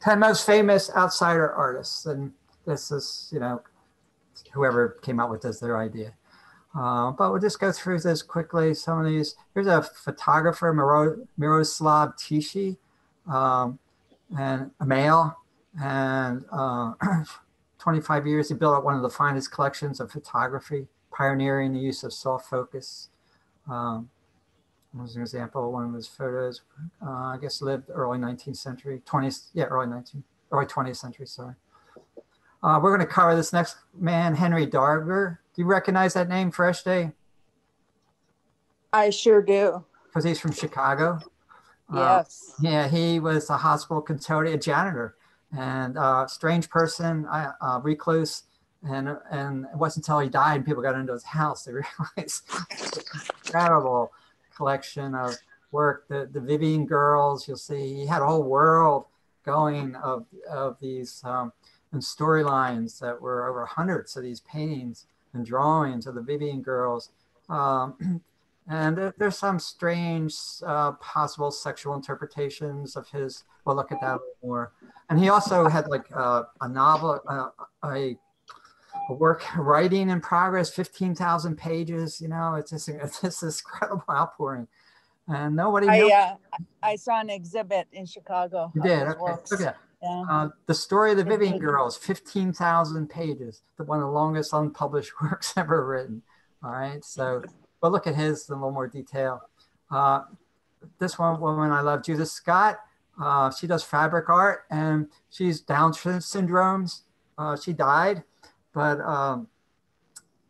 10 most famous outsider artists. And this is, you know, whoever came up with this, their idea. Uh, but we'll just go through this quickly. Some of these, here's a photographer, Miro, Miroslav Tichy, um, and a male, and uh, 25 years, he built up one of the finest collections of photography, pioneering the use of soft focus. Um, as an example, one of his photos, uh, I guess lived early 19th century, 20th, yeah, early 19th, early 20th century, sorry. Uh, we're going to cover this next man, Henry Darger. Do you recognize that name, Fresh Day? I sure do. Because he's from Chicago. Yes. Uh, yeah, he was a hospital custodian, a janitor, and uh, strange person, uh, recluse. And, and it wasn't until he died and people got into his house they realized incredible collection of work. The, the Vivian girls, you'll see, he had a whole world going of, of these um, and storylines that were over hundreds of these paintings and drawings of the Vivian girls. Um, and there, there's some strange uh, possible sexual interpretations of his. We'll look at that more. And he also had like uh, a novel, uh, a, work writing in progress, 15,000 pages. You know, it's just, it's just this incredible outpouring. And nobody. I, uh, I saw an exhibit in Chicago. You did. Okay. Look at that. Yeah. Uh, the story of the Vivian Girls, 15,000 pages, the one of the longest unpublished works ever written. All right. So, but look at his in a little more detail. Uh, this one woman I love, Judith Scott. Uh, she does fabric art and she's Down syndromes. Uh, she died, but um,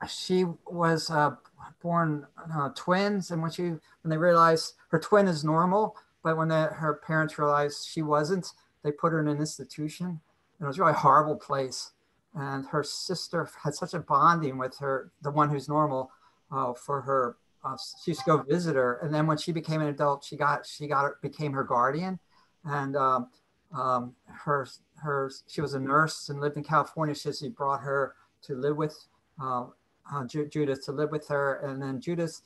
she was uh, born uh, twins. And when she, when they realized her twin is normal, but when the, her parents realized she wasn't, they put her in an institution. And it was a really horrible place. And her sister had such a bonding with her, the one who's normal, uh, for her. Uh, she used to go visit her, and then when she became an adult, she got she got became her guardian, and um, um, her her she was a nurse and lived in California. So she brought her to live with uh, uh, Judith to live with her, and then Judith.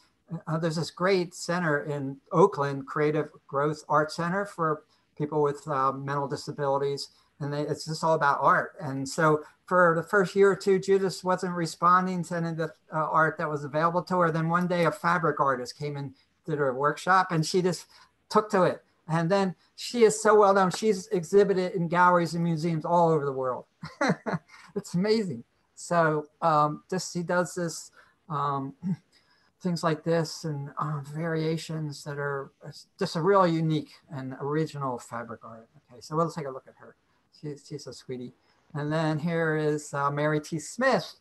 Uh, there's this great center in Oakland, Creative Growth Art Center for people with uh, mental disabilities, and they, it's just all about art. And so for the first year or two, Judith wasn't responding to any of the uh, art that was available to her. Then one day, a fabric artist came and did her workshop, and she just took to it. And then she is so well known. She's exhibited in galleries and museums all over the world. it's amazing. So um, this does this um, things like this and uh, variations that are just a real unique and original fabric art. Okay, so we'll take a look at her. She's, she's a sweetie. And then here is uh, Mary T. Smith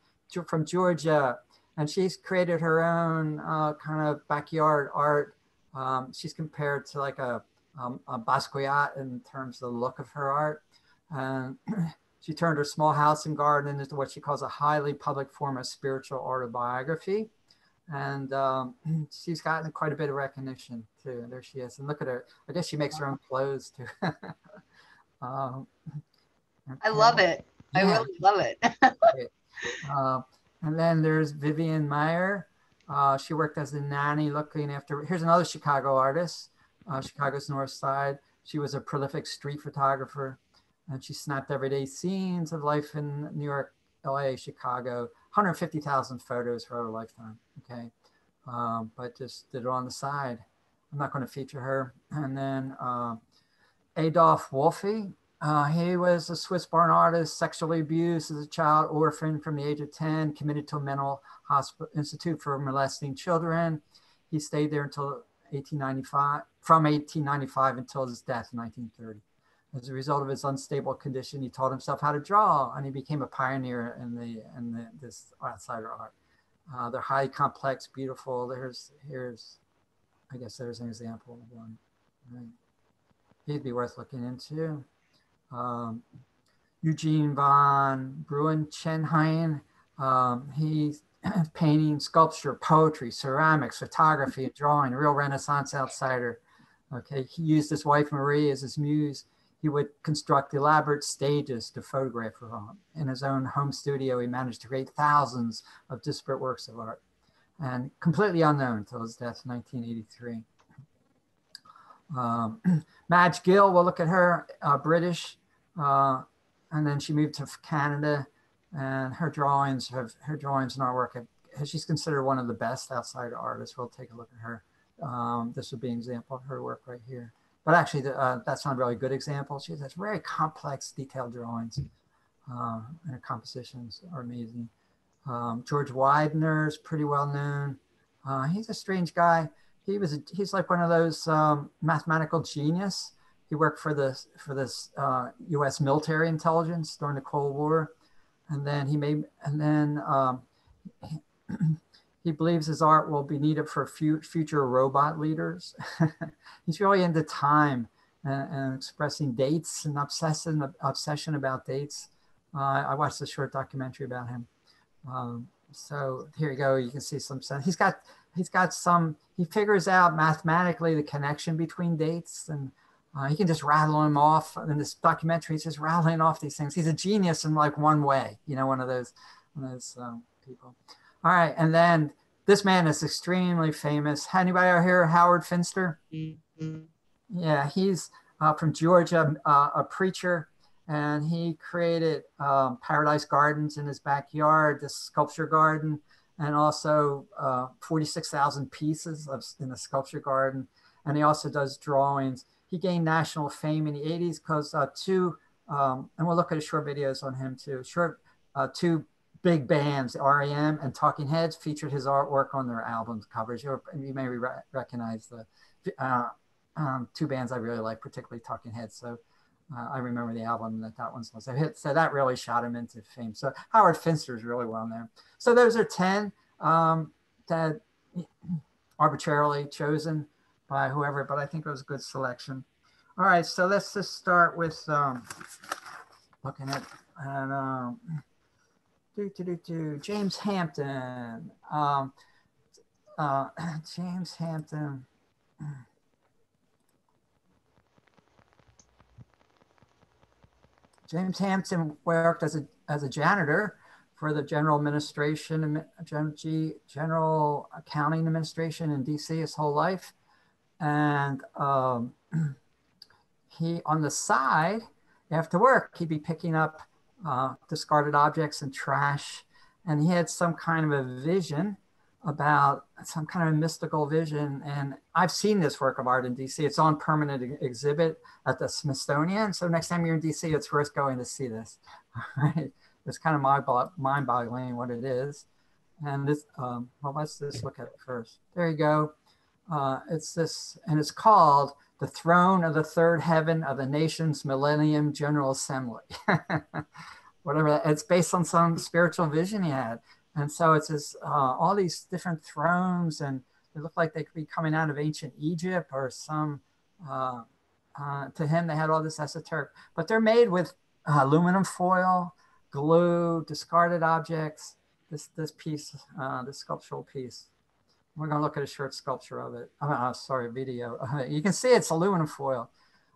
from Georgia. And she's created her own uh, kind of backyard art. Um, she's compared to like a, um, a Basquiat in terms of the look of her art. And she turned her small house and garden into what she calls a highly public form of spiritual autobiography and um, she's gotten quite a bit of recognition too. There she is, and look at her. I guess she makes her own clothes too. um, I love it. Yeah. I really love it. uh, and then there's Vivian Maier. Uh, she worked as a nanny looking after. Here's another Chicago artist, uh, Chicago's North Side. She was a prolific street photographer, and she snapped everyday scenes of life in New York, LA, Chicago 150,000 photos for her lifetime. Okay. Um, but just did it on the side. I'm not going to feature her. And then uh, Adolf Wolfe. Uh, he was a Swiss born artist, sexually abused as a child, orphan from the age of 10, committed to a mental hospital institute for molesting children. He stayed there until 1895, from 1895 until his death in 1930. As a result of his unstable condition, he taught himself how to draw, and he became a pioneer in the in the, this outsider art. Uh, they're highly complex, beautiful. There's here's, I guess there's an example of one. Right. He'd be worth looking into. Um, Eugene von Bruenchenhain. Um, he's painting, sculpture, poetry, ceramics, photography, drawing. Real Renaissance outsider. Okay, he used his wife Marie as his muse he would construct elaborate stages to photograph her on. In his own home studio, he managed to create thousands of disparate works of art and completely unknown until his death in 1983. Um, Madge Gill, we'll look at her, uh, British Uh, and then she moved to Canada, and her drawings have her drawings and artwork. Have, she's considered one of the best outside artists. We'll take a look at her. Um, this would be an example of her work right here. But actually, the, uh, that's not a really good example. She has very complex, detailed drawings, uh, and her compositions are amazing. Um, George Widener is pretty well known. Uh, he's a strange guy. He was a, he's like one of those um, mathematical genius. He worked for the for this uh, U.S. military intelligence during the Cold War, and then he made and then um, he, believes his art will be needed for future robot leaders. he's really into time and, and, expressing dates and obsession obsession about dates. Uh, I watched a short documentary about him. Um, so here you go. You can see some sense. He's got he's got some. He figures out mathematically the connection between dates, and uh, he can just rattle them off. In this documentary, he's just rattling off these things. He's a genius in like one way. You know, one of those one of those um, people. All right, and then this man is extremely famous. Anybody out here, Howard Finster? Mm-hmm. Yeah, he's uh, from Georgia, uh, a preacher and he created um, paradise gardens in his backyard, this sculpture garden, and also uh, 46,000 pieces of, in the sculpture garden. And he also does drawings. He gained national fame in the 80s because uh, two, um, and we'll look at a short videos on him too. Short, uh, two big bands, REM and Talking Heads, featured his artwork on their album covers. you you may re recognize the uh, um, two bands I really like, particularly Talking Heads. So uh, I remember the album that that one's a hit. So that really shot him into fame. So Howard Finster is really well known. So those are 10 um, that arbitrarily chosen by whoever, but I think it was a good selection. All right, so let's just start with um, looking at um, do, do, do, do, James Hampton. Um, uh, James Hampton. James Hampton worked as a, as a janitor for the General Administration, General Accounting Administration in DC his whole life. And um, he, on the side, after work, he'd be picking up uh, discarded objects and trash. And he had some kind of a vision about some kind of mystical vision. And I've seen this work of art in DC. It's on permanent exhibit at the Smithsonian. So next time you're in DC, it's worth going to see this. Right? It's kind of mind boggling what it is. And this, um, well, let's just look at it first. There you go. Uh, it's this, and it's called The Throne of the Third Heaven of the Nation's Millennium General Assembly. Whatever, it's based on some spiritual vision he had. And so it's this, uh, all these different thrones, and they look like they could be coming out of ancient Egypt or some. Uh, uh, to him, they had all this esoteric, but they're made with uh, aluminum foil, glue, discarded objects. This this piece, uh, this sculptural piece. We're going to look at a short sculpture of it. Uh, sorry, video. you can see it's aluminum foil.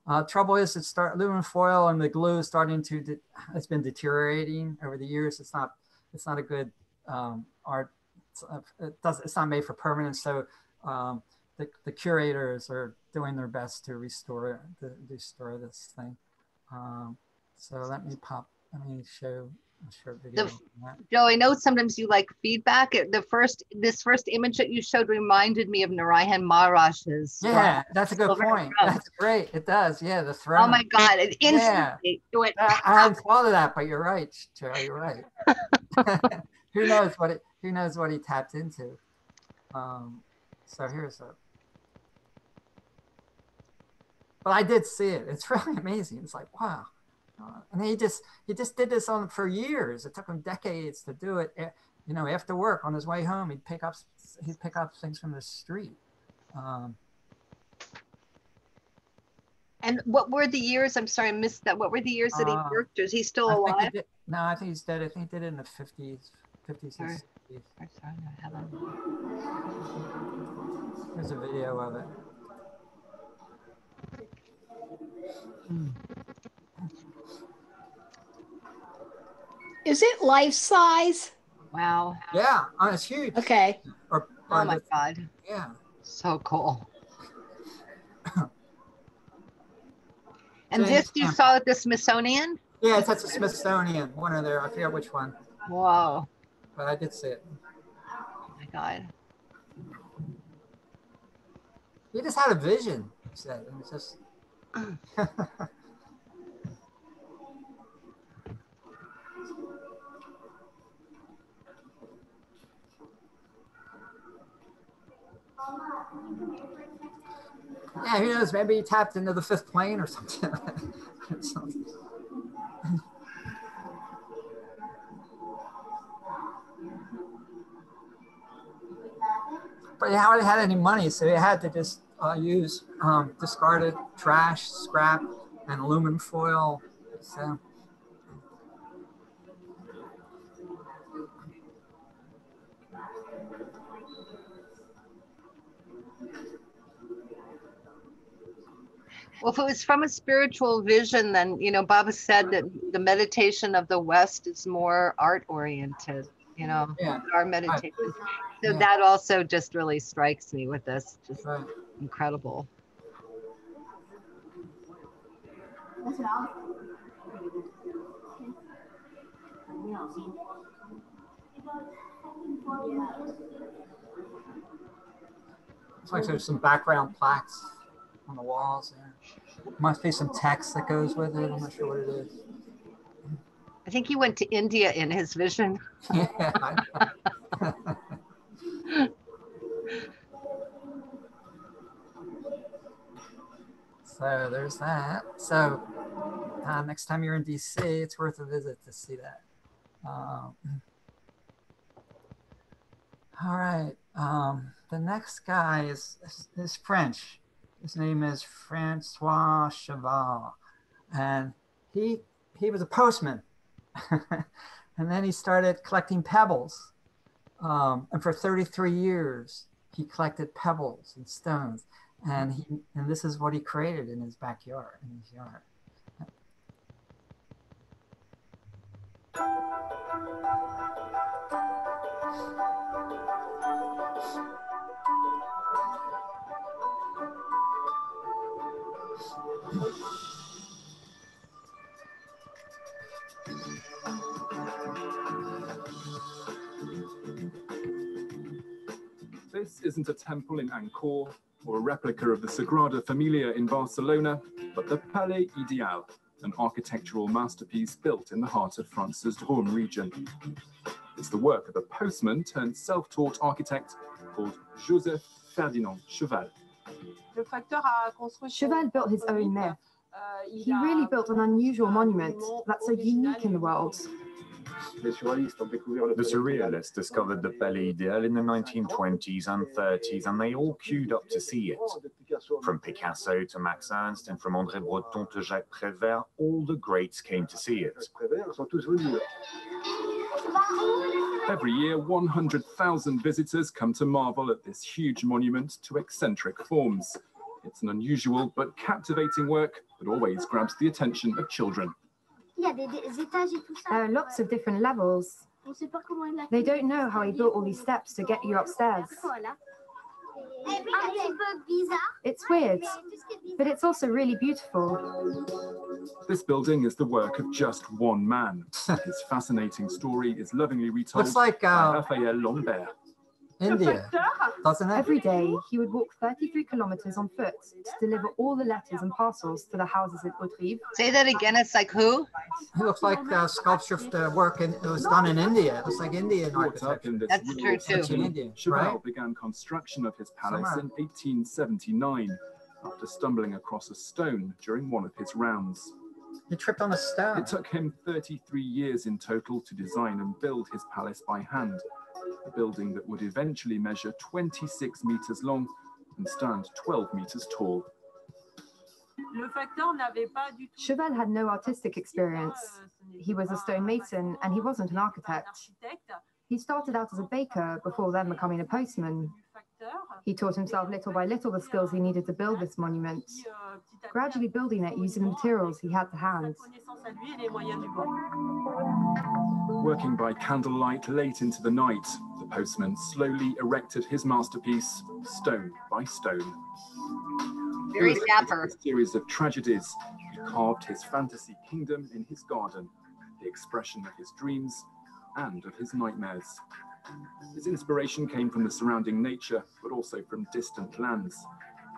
Uh, trouble is, it's start aluminum foil and the glue is starting to. it's been deteriorating over the years. It's not. It's not a good um, art. Uh, it does, it's not made for permanence. So um, the, the curators are doing their best to restore to restore this thing. Um, so let me pop. Let me show video. The, Joe, I know sometimes you like feedback. The first, this first image that you showed reminded me of Narayan Maharaj's. Yeah, that's a good point. That's great. It does. Yeah, the throne. Oh my God! It instantly yeah. it. I, I hadn't thought of that, but you're right, Joe. You're right. who knows what it, who knows what he tapped into. Um, so here's a. But I did see it. It's really amazing. It's like wow, and he just he just did this on for years. It took him decades to do it. You know, after work on his way home, he'd pick up he'd pick up things from the street. Um, and what were the years? I'm sorry, I missed that. What were the years that he uh, worked? Is he still alive? He no, I think he's dead. I think he did it in the 50s, 50s and 60s. There's a video of it. Is it life size? Wow. Yeah, oh, it's huge. Okay. Or, oh or oh my God. Yeah. So cool. And this you saw at the Smithsonian? Yeah, it's at the Smithsonian, one of their, I forget which one, Whoa, but I did see it. oh my God. He just had a vision, he said. It was just. yeah, who knows? Maybe he tapped into the fifth plane or something. But he hardly had any money, so he had to just uh, use um, discarded trash, scrap, and aluminum foil. So Well, if it was from a spiritual vision, then, you know, Baba said that the meditation of the West is more art oriented, you know, yeah, our meditation. So Yeah. that also just really strikes me with this, just right. incredible. Looks like there's some background plaques on the walls there. Must be some text that goes with it. I'm not sure what it is. I think he went to India in his vision. yeah. So there's that. So uh, next time you're in DC, it's worth a visit to see that. Um, all right. Um, the next guy is, is is French. His name is Francois Cheval, and he he was a postman, and then he started collecting pebbles. Um, and for 33 years, he collected pebbles and stones, and he and this is what he created in his backyard, in his yard. This isn't a temple in Angkor or a replica of the Sagrada Familia in Barcelona, but the Palais Ideal, an architectural masterpiece built in the heart of France's Drôme region. It's the work of a postman turned self-taught architect called Joseph Ferdinand Cheval. Cheval built his own myth. He really built an unusual monument that's so unique in the world. The surrealists discovered the Palais Ideal in the 1920s and 30s, and they all queued up to see it. From Picasso to Max Ernst, and from André Breton to Jacques Prévert, all the greats came to see it. Every year, 100,000 visitors come to marvel at this huge monument to eccentric forms. It's an unusual but captivating work that always grabs the attention of children. There are lots of different levels. They don't know how he built all these steps to get you upstairs. It's weird, mais tout ce qui est bizarre, but it's also really beautiful. This building is the work of just one man. His fascinating story is lovingly retold Looks like by uh, Raphaël Lambert. India, doesn't it? Every day, he would walk 33 kilometers on foot to deliver all the letters and parcels to the houses in Hauterives. Say that again. It's like who? It looks like uh, sculpture the work in, it was done in India. It looks like Indian architecture. That's true, too. in India, Cheval right? began construction of his palace Somewhere. in 1879 after stumbling across a stone during one of his rounds. He tripped on a stone. It took him 33 years in total to design and build his palace by hand, a building that would eventually measure 26 meters long and stand 12 meters tall. Cheval had no artistic experience. He was a stonemason and he wasn't an architect. He started out as a baker before then becoming a postman. He taught himself little by little the skills he needed to build this monument, gradually building it using the materials he had to hand. Working by candlelight late into the night, the postman slowly erected his masterpiece, stone by stone. Very dapper. A series of tragedies, he carved his fantasy kingdom in his garden, the expression of his dreams and of his nightmares. His inspiration came from the surrounding nature, but also from distant lands.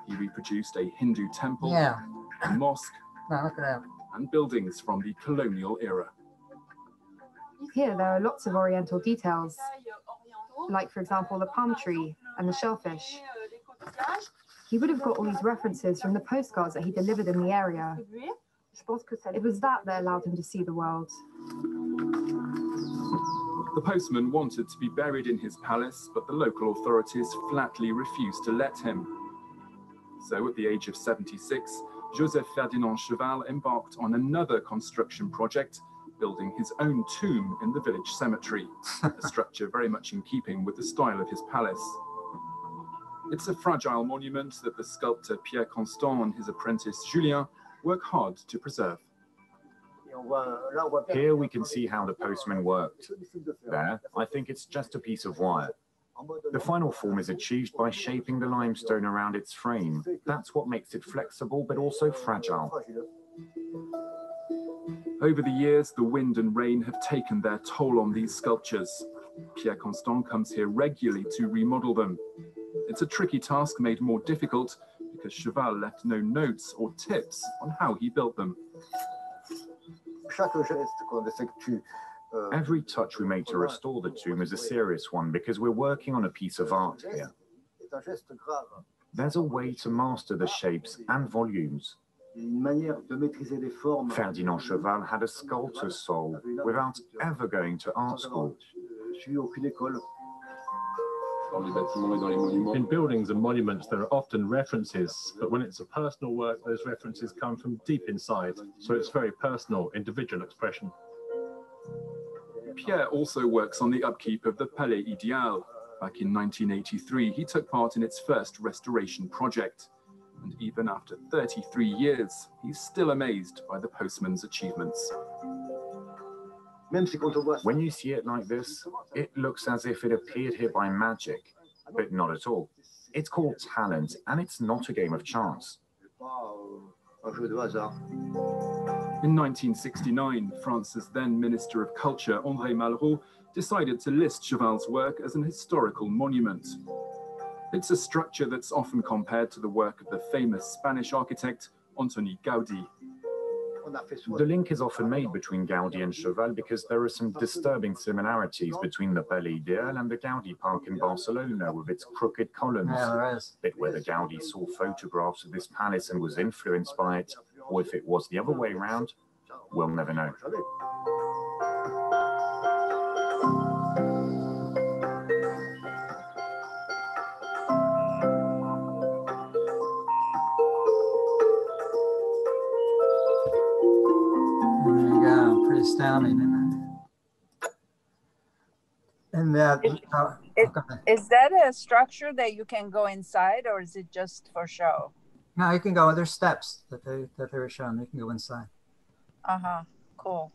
He reproduced a Hindu temple, Yeah. a mosque, No, look at that. and buildings from the colonial era. Here, there are lots of Oriental details, like, for example, the palm tree and the shellfish. He would have got all these references from the postcards that he delivered in the area. It was that that allowed him to see the world. The postman wanted to be buried in his palace, but the local authorities flatly refused to let him. So, at the age of 76, Joseph Ferdinand Cheval embarked on another construction project, building his own tomb in the village cemetery, a structure very much in keeping with the style of his palace. It's a fragile monument that the sculptor Pierre Constant and his apprentice Julien work hard to preserve. Here we can see how the postman worked. There, I think it's just a piece of wire. The final form is achieved by shaping the limestone around its frame. That's what makes it flexible but also fragile. Over the years, the wind and rain have taken their toll on these sculptures. Pierre Constant comes here regularly to remodel them. It's a tricky task made more difficult because Cheval left no notes or tips on how he built them. Every touch we make to restore the tomb is a serious one because we're working on a piece of art here. There's a way to master the shapes and volumes. Ferdinand Cheval had a sculptor's soul without ever going to art school. In buildings and monuments, there are often references, but when it's a personal work, those references come from deep inside. So it's very personal, individual expression. Pierre also works on the upkeep of the Palais Ideal. Back in 1983, he took part in its first restoration project. And even after 33 years, he's still amazed by the postman's achievements. When you see it like this, it looks as if it appeared here by magic, but not at all. It's called talent, and it's not a game of chance. In 1969, France's then Minister of Culture, André Malraux, decided to list Cheval's work as an historical monument. It's a structure that's often compared to the work of the famous Spanish architect Antoni Gaudi. The link is often made between Gaudi and Cheval because there are some disturbing similarities between the Palais Ideal and the Gaudi Park in Barcelona with its crooked columns. Yeah, there is. But whether Gaudi saw photographs of this palace and was influenced by it, or if it was the other way around, we'll never know. Astounding? And that, It- uh, Is that a structure that you can go inside or is it just for show? no, you can go. There's steps that they that they were showing. You can go inside. Uh huh. Cool.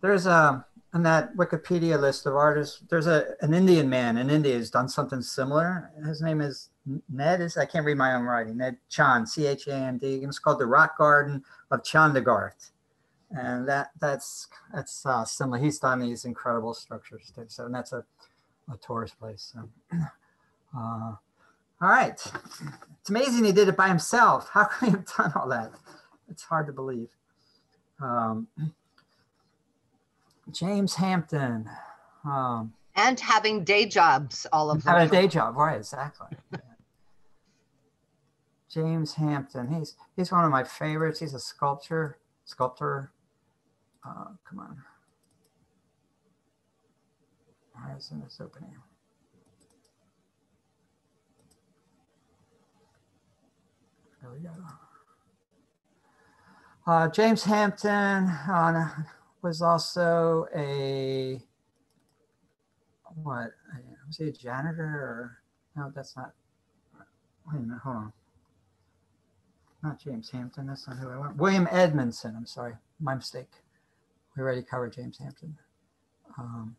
There's a on that Wikipedia list of artists. There's a an Indian man in India who's done something similar. His name is Ned. Is I can't read my own writing. Ned Chand, C H A N D. It's called the Rock Garden of Chandigarh, and that that's that's uh, similar. He's done these incredible structures too. So and that's a a tourist place. So. Uh, all right. It's amazing he did it by himself. How could he have done all that? It's hard to believe. Um, James Hampton. Um, And having day jobs, all of them. having a day job, right? Exactly. Yeah. James Hampton. He's he's one of my favorites. He's a sculptor. Sculptor. Uh, come on. Why isn't this opening? There we go. Uh, James Hampton uh, was also a what? Was he a janitor or no? That's not. Wait a minute. Hold on. Not James Hampton. That's not who I want. William Edmondson. I'm sorry. My mistake. We already covered James Hampton. Um,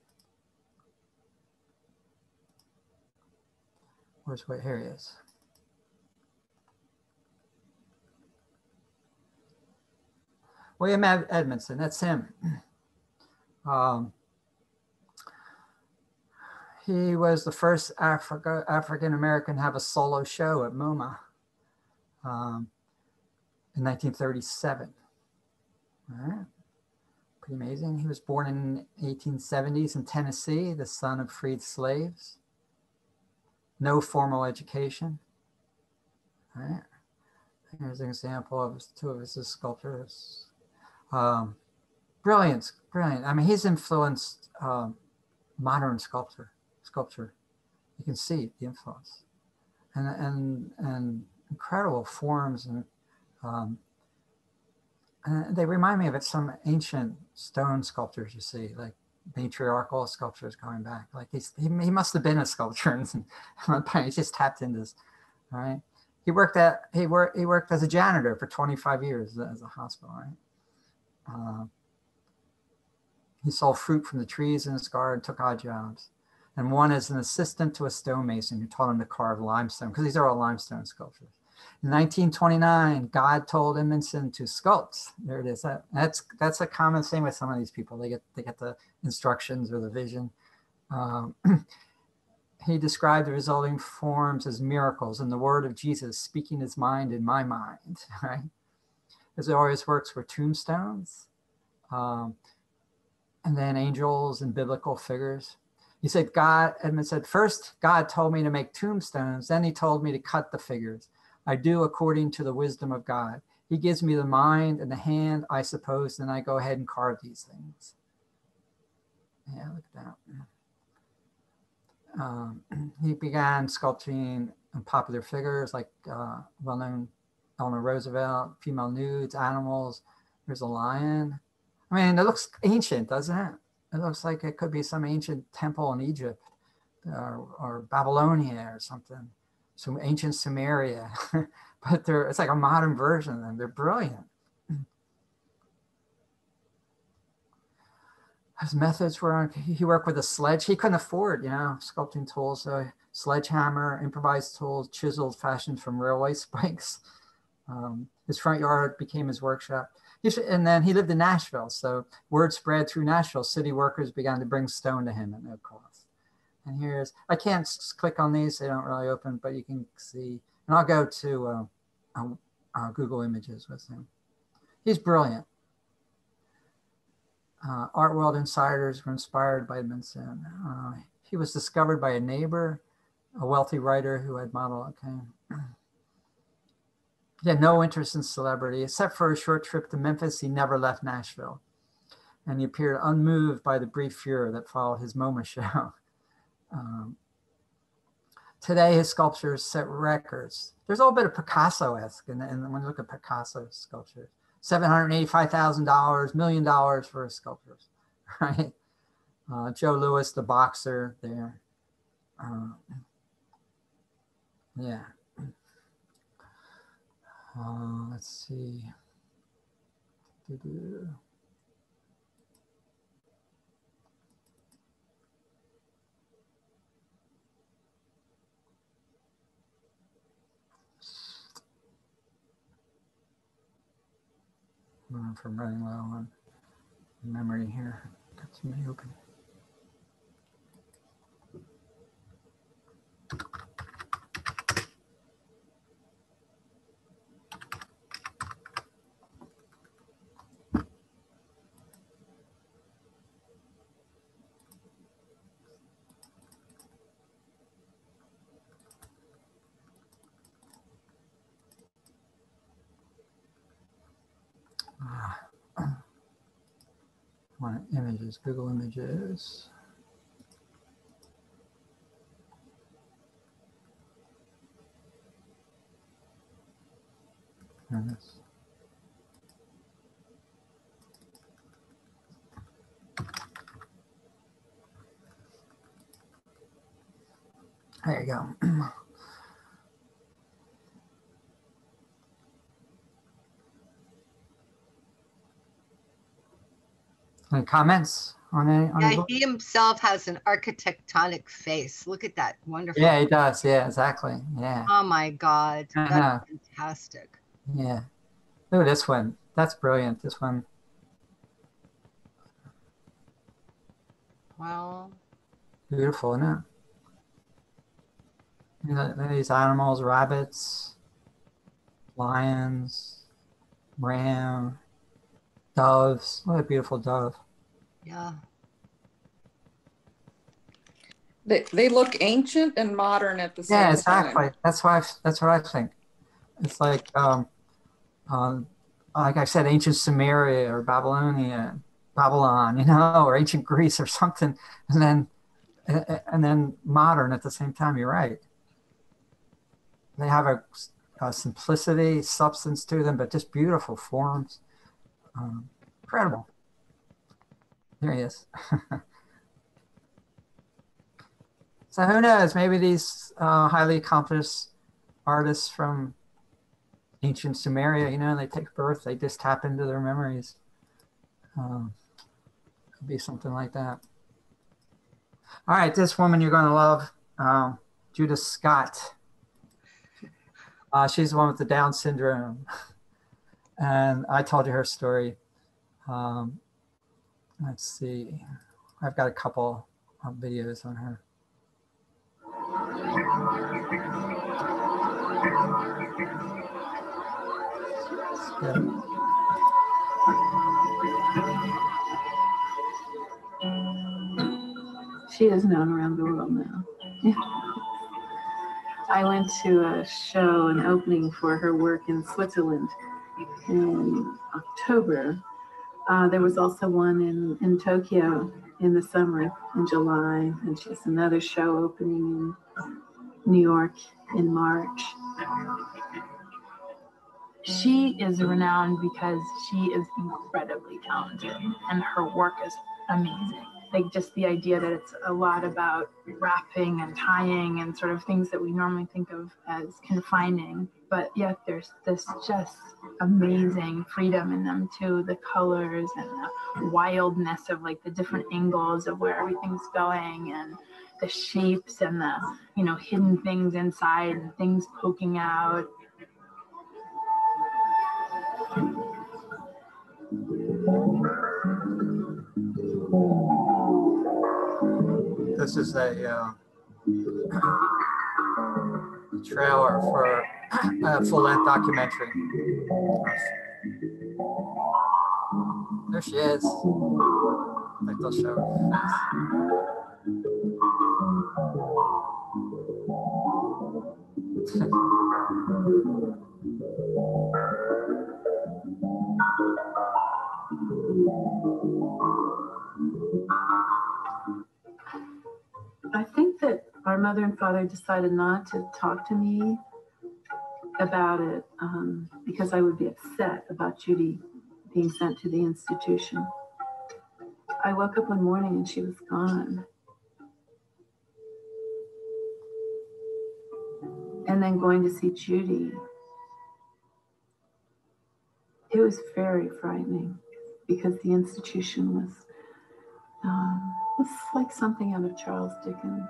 where's where? Here he is. William Ed- Edmondson, that's him. Um, he was the first Africa, African American to have a solo show at MoMA um, in 1937. All right. Pretty amazing. He was born in 1870s in Tennessee, the son of freed slaves. No formal education. All right. Here's an example of two of his sculptures. Um, brilliant, brilliant. I mean, he's influenced um, modern sculpture. Sculpture, you can see the influence, and and and incredible forms and. Um, and they remind me of it, some ancient stone sculptures you see, like matriarchal sculptures going back. Like he's, he, he must have been a sculptor and he just tapped into this. All right. He worked at he worked he worked as a janitor for 25 years as a hospital, right? Uh, he sold fruit from the trees in his garden, took odd jobs. And one is an assistant to a stonemason who taught him to carve limestone, because these are all limestone sculptures. In 1929, God told Edmondson to sculpt. There it is. That, that's that's a common thing with some of these people. They get they get the instructions or the vision. Um, he described the resulting forms as miracles and the word of Jesus speaking his mind in my mind. Right. His earliest works were tombstones, um, and then angels and biblical figures. He said, God, Edmund said, first God told me to make tombstones, then he told me to cut the figures. I do according to the wisdom of God. He gives me the mind and the hand, I suppose, and I go ahead and carve these things. Yeah, look at that. Um, he began sculpting popular figures like uh, well-known Eleanor Roosevelt, female nudes, animals. There's a lion. I mean, it looks ancient, doesn't it? It looks like it could be some ancient temple in Egypt or, or Babylonia or something some ancient Samaria, but they're it's like a modern version of them. They're brilliant. His methods were he worked with a sledge. He couldn't afford, you know, sculpting tools. So sledgehammer, improvised tools, chiseled, fashioned from railway spikes. Um, his front yard became his workshop. Should, and then he lived in Nashville. So word spread through Nashville. City workers began to bring stone to him at no cost. And here's, I can't click on these, they don't really open, but you can see, and I'll go to uh, uh, Google Images with him. He's brilliant. Uh, Art World insiders were inspired by Edmondson. Uh, he was discovered by a neighbor, a wealthy writer who had modeled, okay. He had no interest in celebrity, except for a short trip to Memphis. He never left Nashville. And he appeared unmoved by the brief furor that followed his MoMA show. Um, today, his sculptures set records. There's a little bit of Picasso-esque, and, and when you look at Picasso's sculptures, $785,000, million dollars for his sculptures, right? Uh, Joe Louis, the boxer there. Uh, yeah. Uh, let's see. Doo -doo. From running low on memory here. Got too many images, Google Images. Yes. There you go. Any comments on it? On yeah, he himself has an architectonic face. Look at that wonderful. Yeah, he does. Yeah, exactly. Yeah. Oh my God, that's fantastic. Yeah. Look at this one. that's brilliant. This one. Wow. Beautiful, isn't it? You know, these animals, rabbits, lions, ram, doves. What a beautiful dove. Yeah. They, they look ancient and modern at the same time. Yeah, time. exactly. That's why. That's what I think. It's like, um, um, like I said, ancient Samaria or Babylonia, Babylon, you know, or ancient Greece or something, and then and then modern at the same time. You're right. They have a, a simplicity, substance to them, but just beautiful forms. Um, incredible. There he is. so who knows? Maybe these uh, highly accomplished artists from ancient Sumeria, you know, they take birth, they just tap into their memories. Um, could be something like that. All right, this woman you're going to love, um, Judith Scott. Uh, she's the one with the Down syndrome. And I told you her story. Um, let's see. I've got a couple of videos on her. She is known around the world now. Yeah. I went to a show, an opening for her work in Switzerland in October. Uh, there was also one in, in Tokyo in the summer, in July, and she has another show opening in New York in March. She is renowned because she is incredibly talented and her work is amazing. Like just the idea that it's a lot about wrapping and tying and sort of things that we normally think of as confining. But yet there's this just amazing freedom in them too, the colors and the wildness of like the different angles of where everything's going and the shapes and the, you know, hidden things inside and things poking out This is a uh, trailer for a full length documentary. There she is. I think they'll show I our mother and father decided not to talk to me about it um, because I would be upset about Judy being sent to the institution. I woke up one morning and she was gone. And then going to see Judy, it was very frightening because the institution was um, was like something out of Charles Dickens.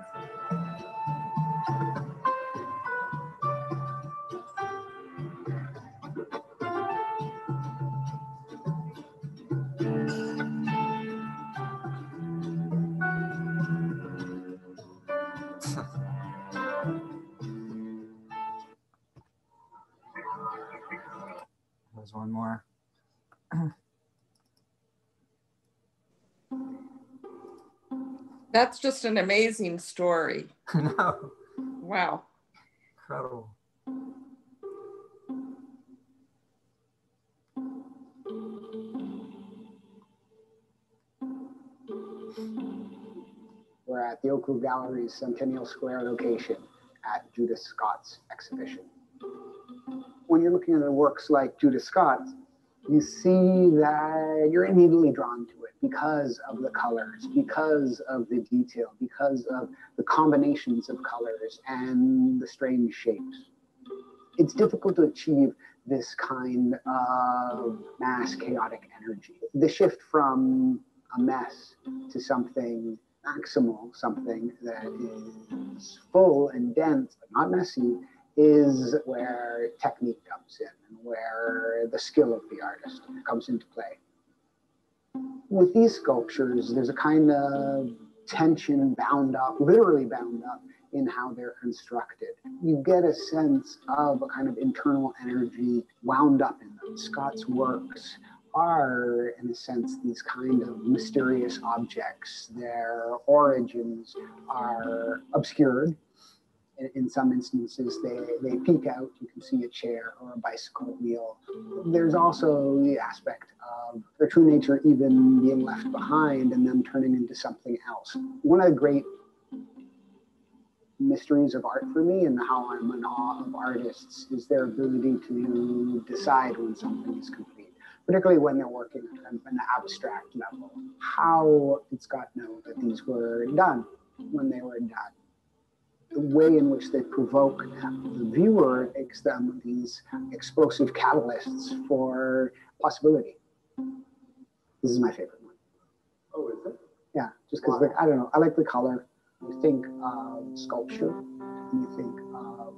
That's just an amazing story. no, Wow. incredible. We're at the Oak Grove Gallery's Centennial Square location at Judith Scott's exhibition. When you're looking at the works like Judith Scott, you see that you're immediately drawn to it because of the colors, because of the detail, because of the combinations of colors and the strange shapes. It's difficult to achieve this kind of mass chaotic energy. The shift from a mess to something maximal, something that is full and dense but not messy, is where technique comes in and where the skill of the artist comes into play. With these sculptures, there's a kind of tension bound up, literally bound up in how they're constructed. You get a sense of a kind of internal energy wound up in them. Scott's works are, in a sense, these kind of mysterious objects. Their origins are obscured. In, some instances, they, they peek out. You can see a chair or a bicycle wheel. There's also the aspect of their true nature even being left behind and them turning into something else. One of the great mysteries of art for me and how I'm in awe of artists is their ability to decide when something is complete, particularly when they're working at an abstract level. How did Scott know that these were done when they were done? The way in which they provoke the viewer makes them these explosive catalysts for possibility. This is my favorite one. Oh, is it? Yeah, just because I don't know. I like the color. You think of sculpture, you think of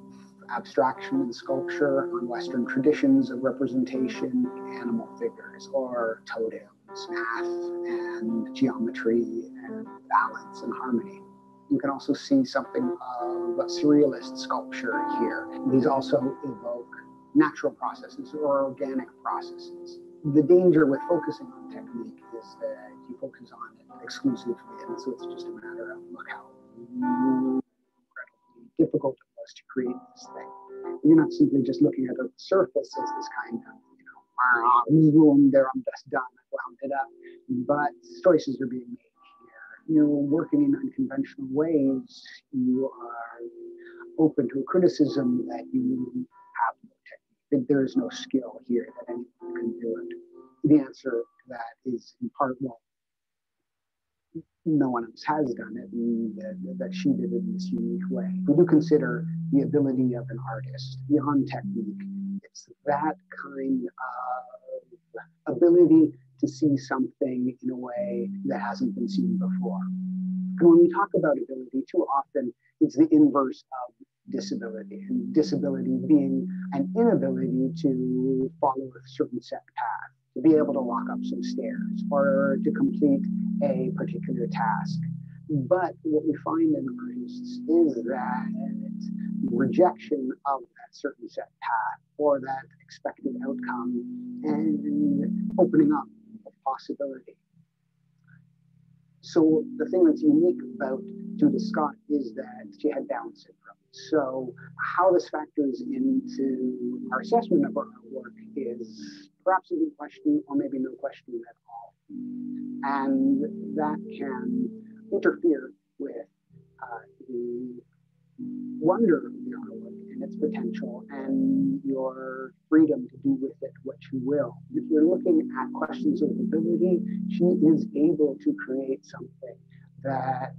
abstraction and sculpture on Western traditions of representation, animal figures or totems, math and geometry and balance and harmony. You can also see something uh, of surrealist sculpture here. These also evoke natural processes or organic processes. The danger with focusing on technique is that you focus on it exclusively, and so it's just a matter of look how incredibly difficult it was to create this thing. You're not simply just looking at the surface as this kind of, you know, boom, there, I'm just done, I wound it up. But choices are being made here. You're working in unconventional ways. You are open to a criticism that you have no technique, that there is no skill here, that anyone can do it. The answer to that is in part, well, no one else has done it and that, that she did it in this unique way. We do consider the ability of an artist beyond technique. It's that kind of ability to see something in a way that hasn't been seen before. And when we talk about ability, too often it's the inverse of disability, and disability being an inability to follow a certain set path to be able to walk up some stairs or to complete a particular task. But what we find in artists is that rejection of that certain set path or that expected outcome and opening up possibility. So the thing that's unique about Judith Scott is that she had Down syndrome. So how this factors into our assessment of our work is perhaps a good question or maybe no question at all. And that can interfere with uh, the wonder of the artwork its potential and your freedom to do with it what you will. If you're looking at questions of ability, she is able to create something that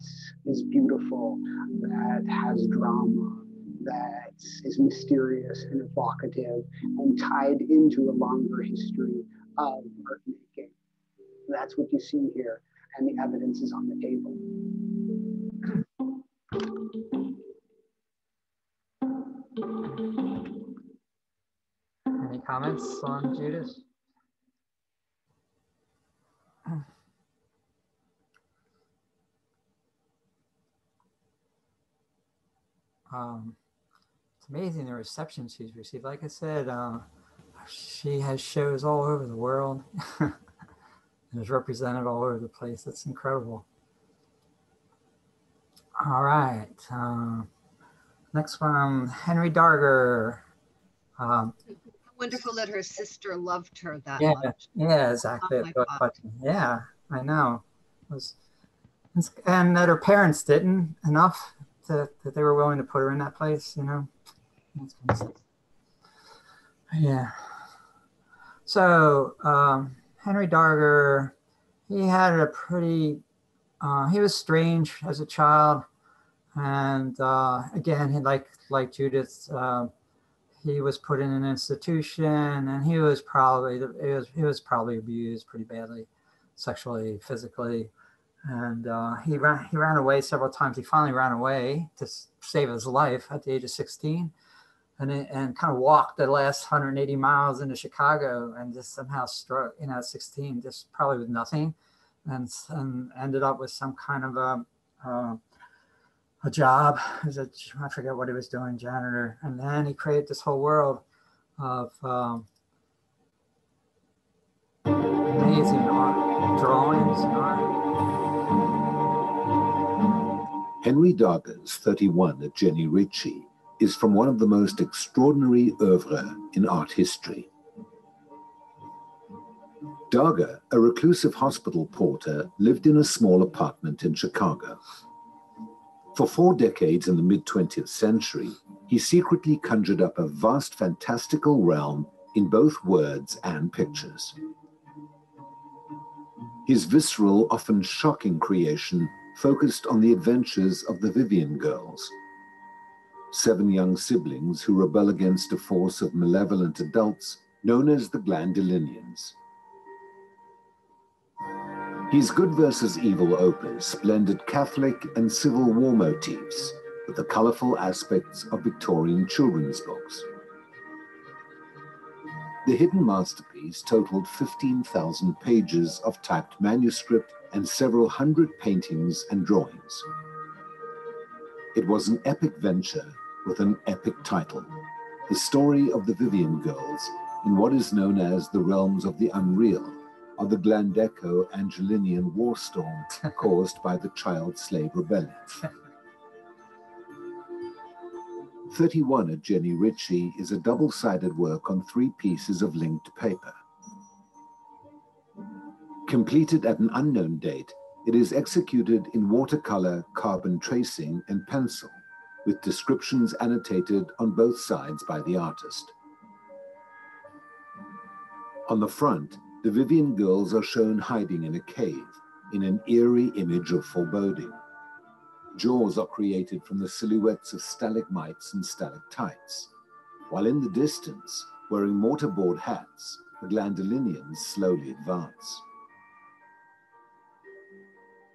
is beautiful, that has drama, that is mysterious and evocative and tied into a longer history of art making. That's what you see here, and the evidence is on the table. Comments on Judith? Um, it's amazing the reception she's received. Like I said, uh, she has shows all over the world and is represented all over the place. It's incredible. All right. Uh, next one, Henry Darger. Um, Wonderful that her sister loved her that yeah, much. yeah, exactly. Oh my But- God. but, yeah, I know. It was, and that her parents didn't enough to, that they were willing to put her in that place, you know. Yeah. So um, Henry Darger, he had a pretty, uh, he was strange as a child, and uh, again, he like like Judith, uh, he was put in an institution, and he was probably he was he was probably abused pretty badly, sexually, physically, and uh, he ran he ran away several times. He finally ran away to save his life at the age of 16 and and kind of walked the last 180 miles into Chicago and just somehow struck, you know, at 16, just probably with nothing, and, and ended up with some kind of a uh, a job as a I forget what he was doing, janitor, and then he created this whole world of um, amazing art, drawings and art. Henry Darger's 31 at Jennie Richee is from one of the most extraordinary oeuvres in art history. Darger, a reclusive hospital porter, lived in a small apartment in Chicago. For four decades in the mid 20th century, he secretly conjured up a vast fantastical realm in both words and pictures. His visceral, often shocking creation focused on the adventures of the Vivian girls, seven young siblings who rebel against a force of malevolent adults known as the Glandelinians. His good versus evil opus blended Catholic and Civil War motifs with the colorful aspects of Victorian children's books. The hidden masterpiece totaled 15,000 pages of typed manuscript and several hundred paintings and drawings. It was an epic venture with an epic title, the story of the Vivian girls in what is known as the realms of the unreal, of the Glandeco Angelinian war storm caused by the child slave rebellion. 31 at Jennie Richee is a double-sided work on three pieces of linked paper. Completed at an unknown date, it is executed in watercolor, carbon tracing, and pencil, with descriptions annotated on both sides by the artist. On the front, the Vivian girls are shown hiding in a cave, in an eerie image of foreboding. Jaws are created from the silhouettes of stalagmites and stalactites, while in the distance, wearing mortarboard hats, the Glandelinians slowly advance.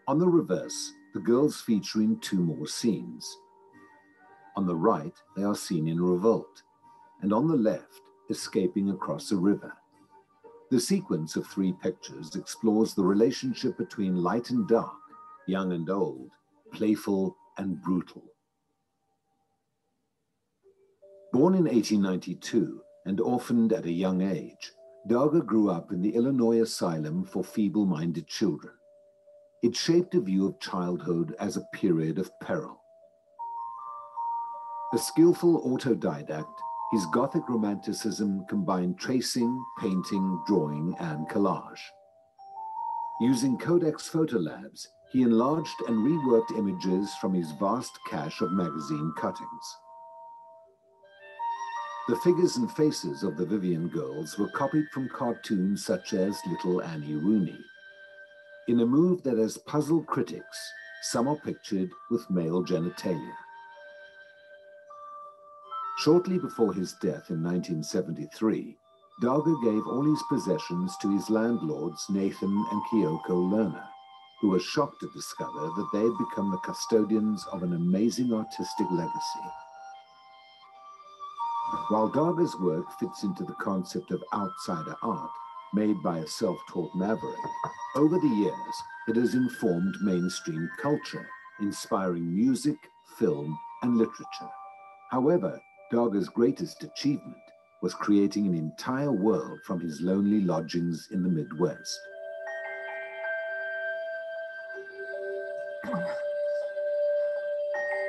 On the reverse, the girls feature in two more scenes. On the right, they are seen in revolt, and on the left, escaping across a river. The sequence of three pictures explores the relationship between light and dark, young and old, playful and brutal. Born in 1892 and orphaned at a young age, Darger grew up in the Illinois Asylum for Feeble-Minded Children. It shaped a view of childhood as a period of peril. A skillful autodidact, his Gothic Romanticism combined tracing, painting, drawing, and collage. Using Kodak's Photolabs, he enlarged and reworked images from his vast cache of magazine cuttings. The figures and faces of the Vivian girls were copied from cartoons such as Little Annie Rooney. In a move that has puzzled critics, some are pictured with male genitalia. Shortly before his death in 1973, Darger gave all his possessions to his landlords Nathan and Kiyoko Lerner, who were shocked to discover that they had become the custodians of an amazing artistic legacy. While Darger's work fits into the concept of outsider art, made by a self-taught maverick, over the years, it has informed mainstream culture, inspiring music, film, and literature. However, Darger's greatest achievement was creating an entire world from his lonely lodgings in the Midwest.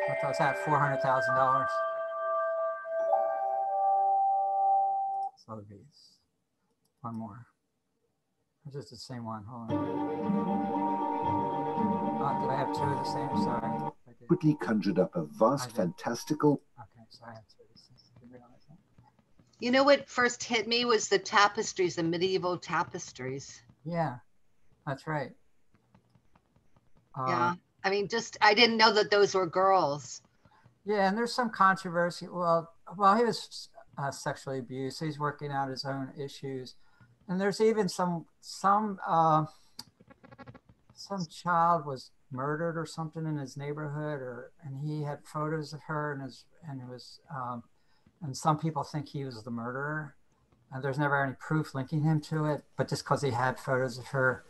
What was that? Four hundred thousand dollars. Sotheby's. One more. It's just the same one. Hold on. Oh, did I have two of the same? Sorry. Quickly conjured up a vast, fantastical. Okay, so I have two of the same. Didn't realize that. You know what first hit me was the tapestries, the medieval tapestries. Yeah, that's right. yeah. Uh, I mean, just I didn't know that those were girls. Yeah, and there's some controversy. Well, well, he was uh, sexually abused, so he's working out his own issues. And there's even some some uh, some child was murdered or something in his neighborhood, or and he had photos of her and his and it was um, and some people think he was the murderer. And there's never any proof linking him to it, but just because he had photos of her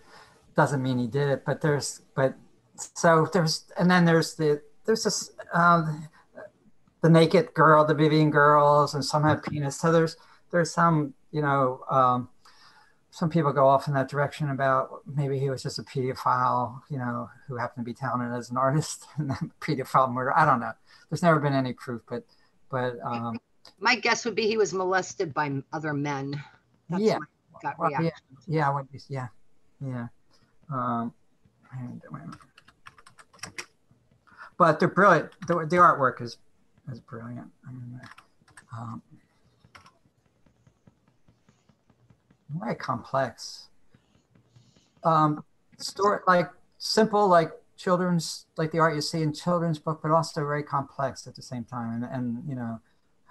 doesn't mean he did it. But there's, but so there's, and then there's the there's this um, the naked girl, the Vivian girls, and some have penis. So there's there's some you know um, some people go off in that direction about maybe he was just a pedophile, you know, who happened to be talented as an artist and then pedophile murder. I don't know. There's never been any proof, but but um, my guess would be he was molested by other men. That's yeah. Well, yeah, yeah, what yeah, yeah. Um, and, but they're brilliant. The, the artwork is is brilliant. I mean, um, very complex. Um, story like simple, like children's, like the art you see in children's book, but also very complex at the same time, and and you know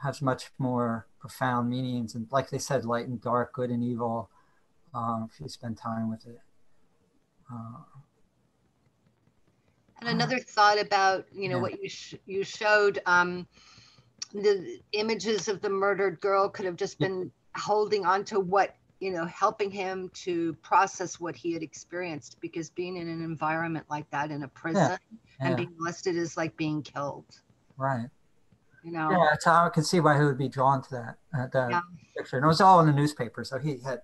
has much more profound meanings and like they said, light and dark, good and evil. Um, if you spend time with it. Uh, And another thought about you know Yeah. what you sh- you showed um, the images of the murdered girl could have just been holding on to what you know helping him to process what he had experienced because being in an environment like that in a prison and yeah. being molested is like being killed right. You know Yeah, how I can see why he would be drawn to that uh, the Yeah. picture. And it was all in the newspaper, so he had.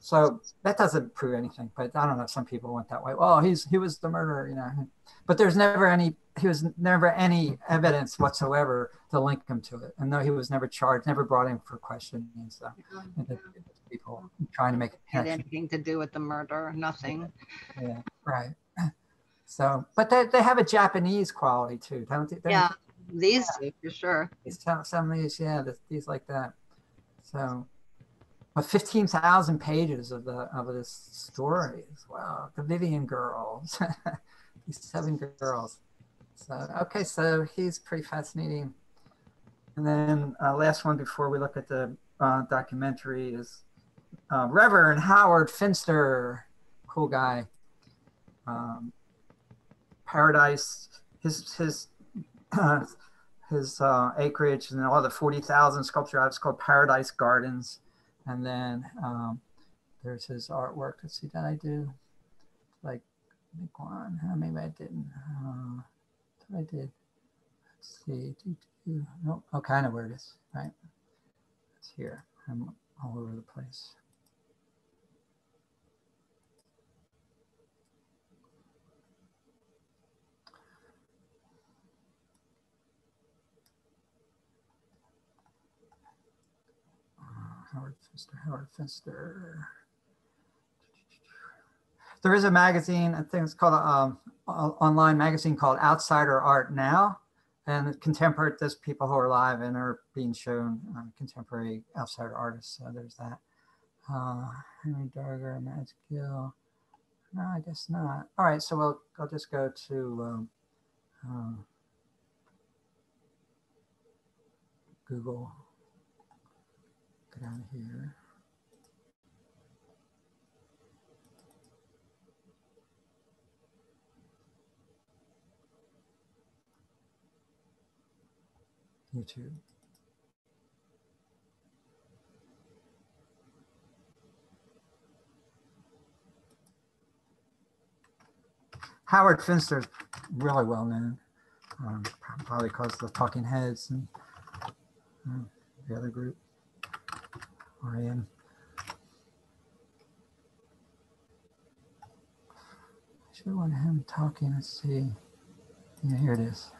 So that doesn't prove anything, but I don't know. Some people went that way. Well, he's he was the murderer, you know. But there's never any. He was never any evidence whatsoever to link him to it. And no, he was never charged, never brought in for questioning So. And the- People trying to make a had anything to do with the murder nothing Yeah, right. So, but they, they have a Japanese quality too, don't they? Don't yeah these do for sure These some some of these, yeah, the, these like that. So, but fifteen thousand pages of the of this story Wow. The Vivian girls, these seven girls. So okay, so he's pretty fascinating. And then uh, last one before we look at the uh, documentary is uh, Reverend Howard Finster, cool guy. Um, Paradise, his his his uh, acreage and all the 40,000 sculpture art. It's called Paradise Gardens. And then um, there's his artwork. Let's see, did I do like make one? Maybe I didn't. Uh, I did. Let's see. Do, do. Nope. Oh, kind of where it is. Right. It's here. I'm all over the place. Howard Finster, Howard Finster. There is a magazine, I think it's called a um, online magazine called Outsider Art Now. And contemporary, there's people who are alive and are being shown um, contemporary outsider artists. So there's that. Uh, Henry Darger, Madge Gill. No, I guess not. All right, so we'll, I'll just go to um, um, Google. Of here. YouTube. Howard Finster's really well known, um, probably because of the Talking Heads and uh, the other group. REM. I should want him talking. Let's see. Yeah, here it is.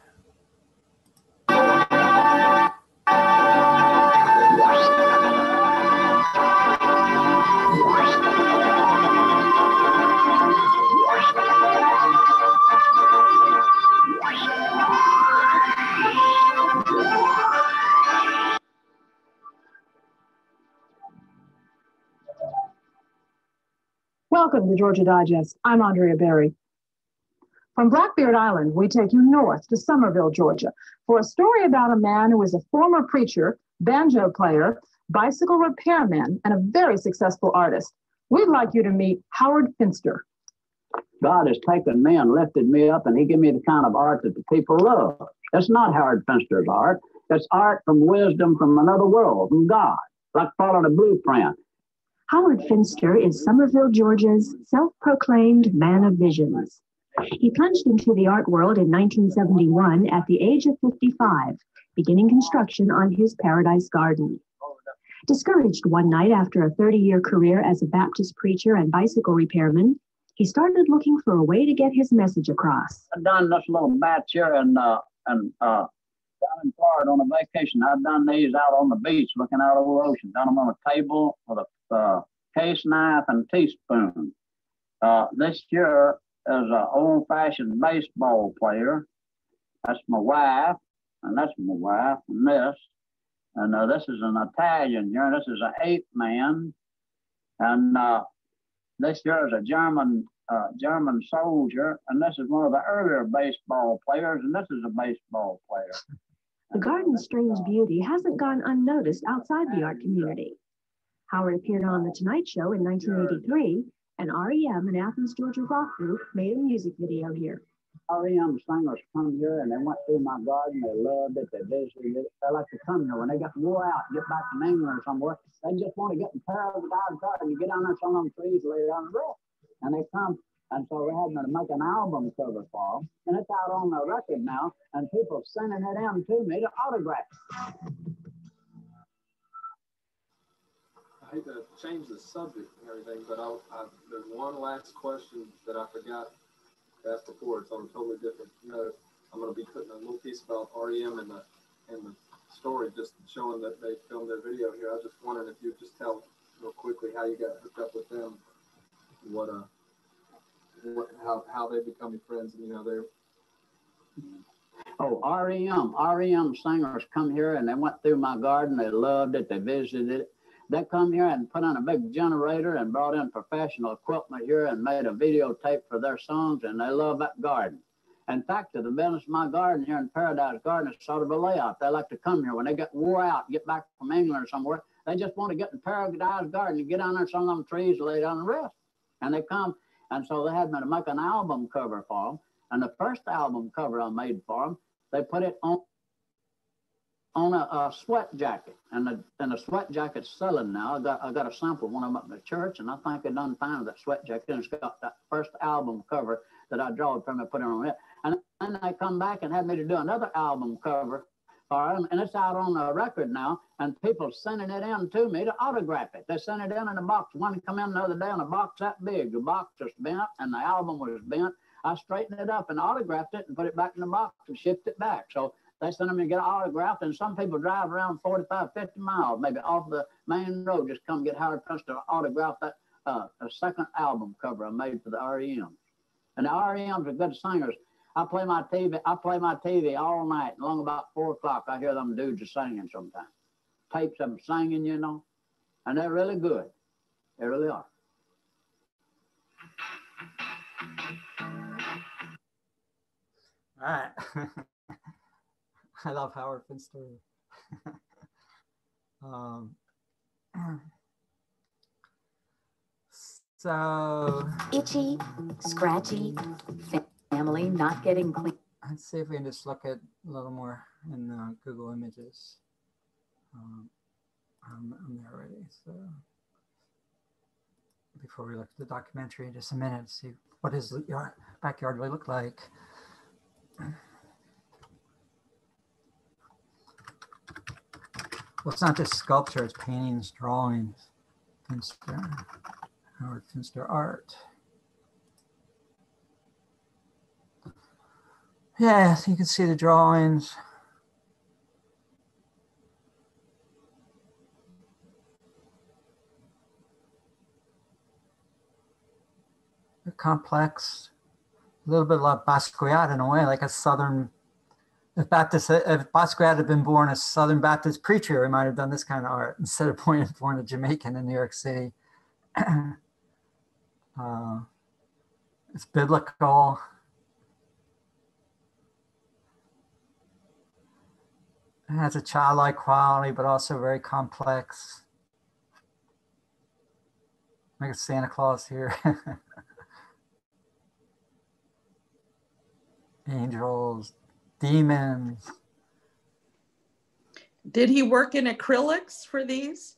Welcome to Georgia Digest. I'm Andrea Berry. From Blackbeard Island, we take you north to Summerville, Georgia, for a story about a man who is a former preacher, banjo player, bicycle repairman, and a very successful artist. We'd like you to meet Howard Finster. God has taken me and lifted me up, and He gave me the kind of art that the people love. That's not Howard Finster's art. It's art from wisdom from another world, from God, like following a blueprint. Howard Finster is Summerville, Georgia's self proclaimed man of visions. He plunged into the art world in 1971 at the age of 55, beginning construction on his Paradise Garden. Discouraged one night after a 30 year career as a Baptist preacher and bicycle repairman, he started looking for a way to get his message across. I've done this little batch here and uh, and uh, down in Florida on a vacation. I've done these out on the beach looking out over the ocean. Done them on a table with a uh, case knife and teaspoon. Uh, this is an old fashioned baseball player. That's my wife, and that's my wife, and this. And uh, this is an Italian year. this is an ape man. And uh, this is a German uh, German soldier, and this is one of the earlier baseball players, and this is a baseball player. The garden's strange beauty hasn't gone unnoticed outside the art community. Howard appeared on The Tonight Show in 1983, and REM, an Athens, Georgia rock group, made a music video here. REM singers come here and they went through my garden. They loved it. They visited it. They like to come here when they got wore out, get back to England or somewhere. They just want to get in paradise garden. You get down there, some of them trees, lay down the rest. And they come, and so we had to make an album cover for them. And it's out on the record now, and people sending it in to me to autograph. Hate to change the subject and everything, but I, I, there's one last question that I forgot to ask before. It's on a totally different note. I'm going to be putting a little piece about REM in the in the story, just showing that they filmed their video here. I was just wondering if you'd just tell real quickly how you got hooked up with them, what uh, what, how how they becoming friends, and you know they're Oh, REM. REM singers come here and they went through my garden. They loved it. They visited it. They come here and put on a big generator and brought in professional equipment here and made a videotape for their songs, and they love that garden. In fact, to the business of my garden here in Paradise Garden is sort of a layout. They like to come here when they get wore out, get back from England or somewhere. They just want to get in Paradise Garden and get down there some of them trees, lay down and rest. And they come, and so they had me to make an album cover for them. And the first album cover I made for them, they put it on on a, a, sweat jacket, and the and the sweat jacket's selling now. I got I got a sample of one of them up in the church, and I think they done fine with that sweat jacket. And it's got that first album cover that I drawed from and put it on it. And then they come back and had me to do another album cover for them, and it's out on a record now. And people sending it in to me to autograph it. They sent it in in a box. One come in the other day in a box that big. The box was bent, and the album was bent. I straightened it up and autographed it and put it back in the box and shipped it back. So they send them to get autographed, and some people drive around 45, 50 miles, maybe off the main road, just come get Howard Finster to autograph that uh, a second album cover I made for the REM. And the REMs are good singers. I play my TV, I play my TV all night, long about four o'clock, I hear them dudes are singing sometimes. Tapes of them singing, you know, and they're really good. They really are. All right. I love Howard Finster. um, so itchy, scratchy, family not getting clean. Let's see if we can just look at a little more in uh, Google Images. Um, I'm, I'm there already. So before we look at the documentary, just a minute, see what his backyard really look like. Well, it's not just sculpture, it's paintings, drawings, Finster, Howard Finster art. Yes, you can see the drawings. They're complex, a little bit like Basquiat in a way, like a southern if Baptist, if Basquiat had been born a Southern Baptist preacher, he might have done this kind of art instead of being born a Jamaican in New York City. uh, it's biblical. It has a childlike quality, but also very complex. Like a Santa Claus here. Angels, demons. Did he work in acrylics for these?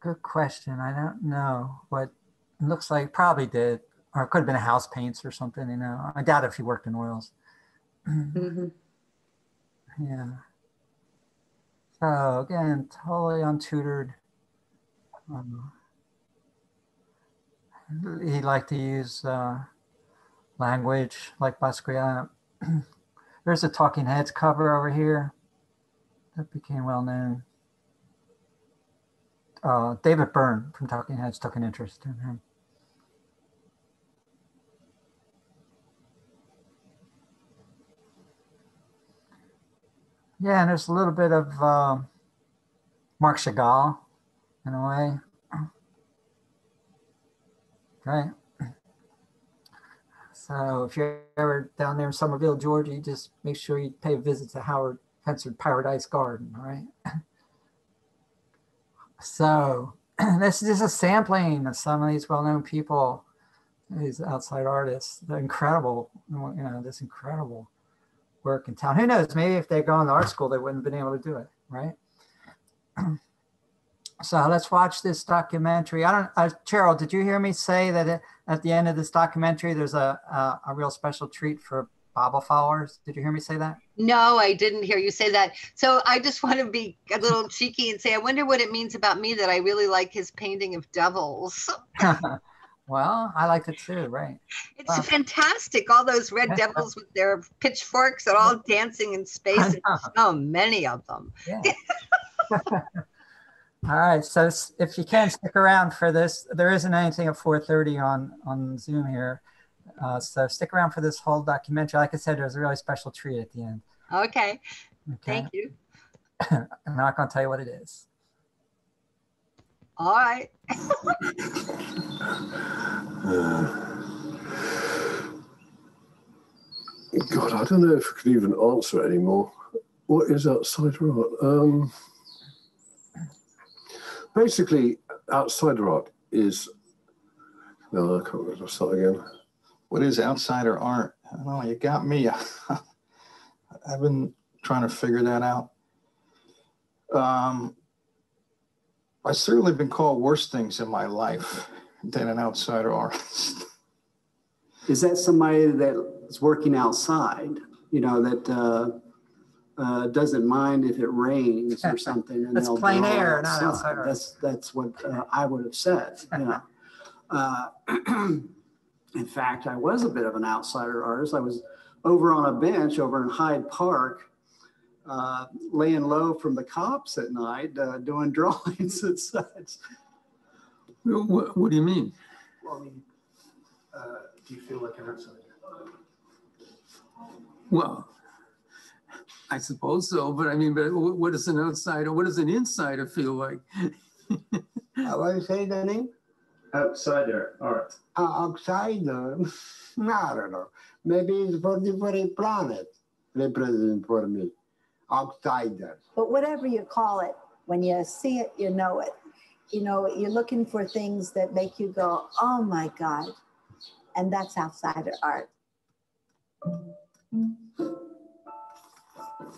Good question. I don't know what it looks like. Probably did, or it could have been a house paints or something. You know, I doubt if he worked in oils. Mm-hmm. Yeah. So again, totally untutored. Um, he liked to use uh, language like Basquiat. There's a Talking Heads cover over here that became well known. Uh, David Byrne from Talking Heads took an interest in him. Yeah, and there's a little bit of uh, Marc Chagall in a way. If you're ever down there in Summerville, Georgia, you just make sure you pay a visit to Howard Finster Paradise Garden, all right? so this is just a sampling of some of these well-known people, these outside artists. They're incredible, you know, this incredible work in town. Who knows? Maybe if they'd gone to art school, they wouldn't have been able to do it, right? so let's watch this documentary. I don't, uh, Cheryl, did you hear me say that it, at the end of this documentary, there's a, a, a real special treat for Bible followers? Did you hear me say that? No, I didn't hear you say that. So I just want to be a little cheeky and say, I wonder what it means about me that I really like his painting of devils. well, I liked it too, right? It's wow. fantastic. All those red devils with their pitchforks are all dancing in space. So many of them. Yeah. All right, so if you can stick around for this, there isn't anything at 4.30 on, on Zoom here. Uh, so stick around for this whole documentary. Like I said, there's a really special treat at the end. Okay, okay. thank you. I'm not going to tell you what it is. All right. God, I don't know if I could even answer anymore. What is outside art? Um, basically, outsider art is. No, I can't go start again. What is outsider art? I don't know. You got me. I've been trying to figure that out. Um, I've certainly been called worse things in my life than an outsider artist. Is that somebody that is working outside? You know that. Uh, uh, doesn't mind if it rains or something. And that's plein air, not outside. That's that's what uh, I would have said. You know. uh, in fact, I was a bit of an outsider artist. I was over on a bench over in Hyde Park, uh, laying low from the cops at night, uh, doing drawings and such. What, what do you mean? Well, I mean, uh, do you feel like an outsider? Well, I suppose so, but I mean, but what does an outsider, what does an insider feel like? uh, what do you say, Danny? Outsider art. Uh, outsider? I don't know. Maybe it's for different planet represent for me. Outsider. But whatever you call it, when you see it, you know it. You know, you're looking for things that make you go, oh my God. And that's outsider art.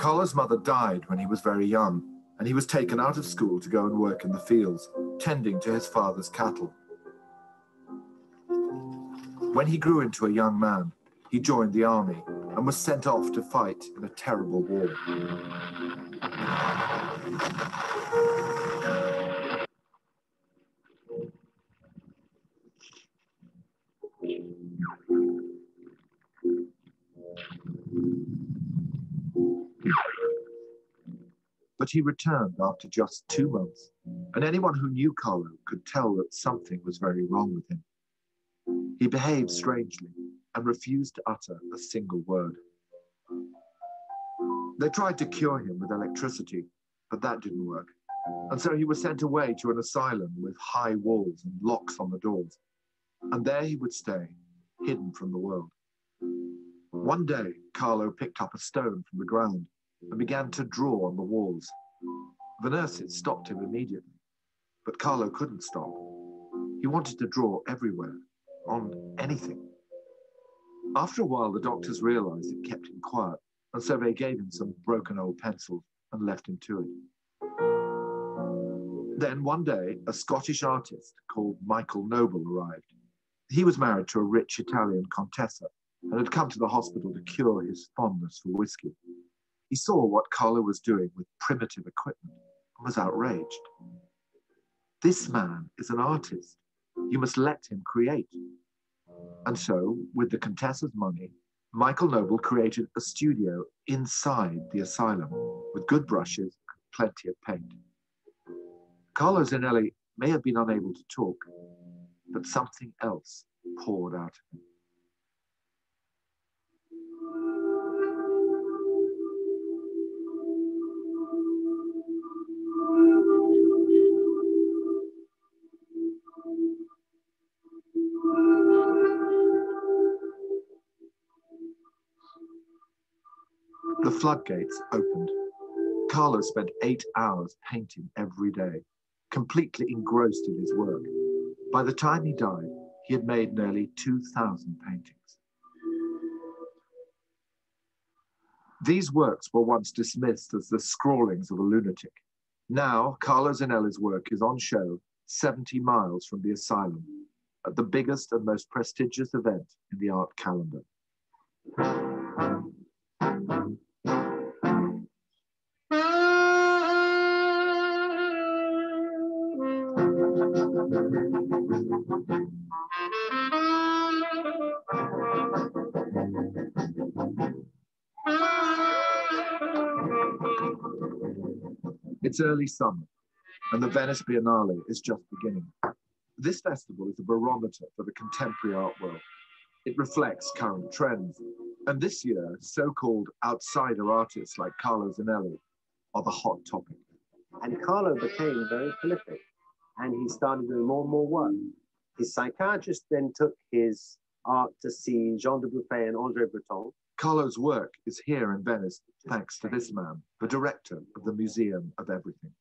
Carlo's mother died when he was very young, and he was taken out of school to go and work in the fields, tending to his father's cattle. When he grew into a young man, he joined the army and was sent off to fight in a terrible war. He returned after just two months, and anyone who knew Carlo could tell that something was very wrong with him. He behaved strangely and refused to utter a single word. They tried to cure him with electricity, but that didn't work. And so he was sent away to an asylum with high walls and locks on the doors. And there he would stay, hidden from the world. One day, Carlo picked up a stone from the ground and began to draw on the walls. The nurses stopped him immediately, but Carlo couldn't stop. He wanted to draw everywhere, on anything. After a while, the doctors realized it kept him quiet, and so they gave him some broken old pencils and left him to it. Then one day, a Scottish artist called Michael Noble arrived. He was married to a rich Italian contessa and had come to the hospital to cure his fondness for whiskey. He saw what Carlo was doing with primitive equipment was outraged. This man is an artist. You must let him create. And so, with the Contessa's money, Michael Noble created a studio inside the asylum with good brushes and plenty of paint. Carlo Zinelli may have been unable to talk, but something else poured out of him. Floodgates opened. Carlo spent eight hours painting every day, completely engrossed in his work. By the time he died, he had made nearly 2,000 paintings. These works were once dismissed as the scrawlings of a lunatic. Now, Carlo Zinelli's work is on show 70 miles from the asylum at the biggest and most prestigious event in the art calendar. It's early summer, and the Venice Biennale is just beginning. This festival is a barometer for the contemporary art world. It reflects current trends. And this year, so-called outsider artists like Carlo Zinelli are the hot topic. And Carlo became very prolific and he started doing more and more work. His psychiatrist then took his art to see Jean de Dubuffet and André Breton. Carlo's work is here in Venice thanks to this man, the director of the Museum of Everything.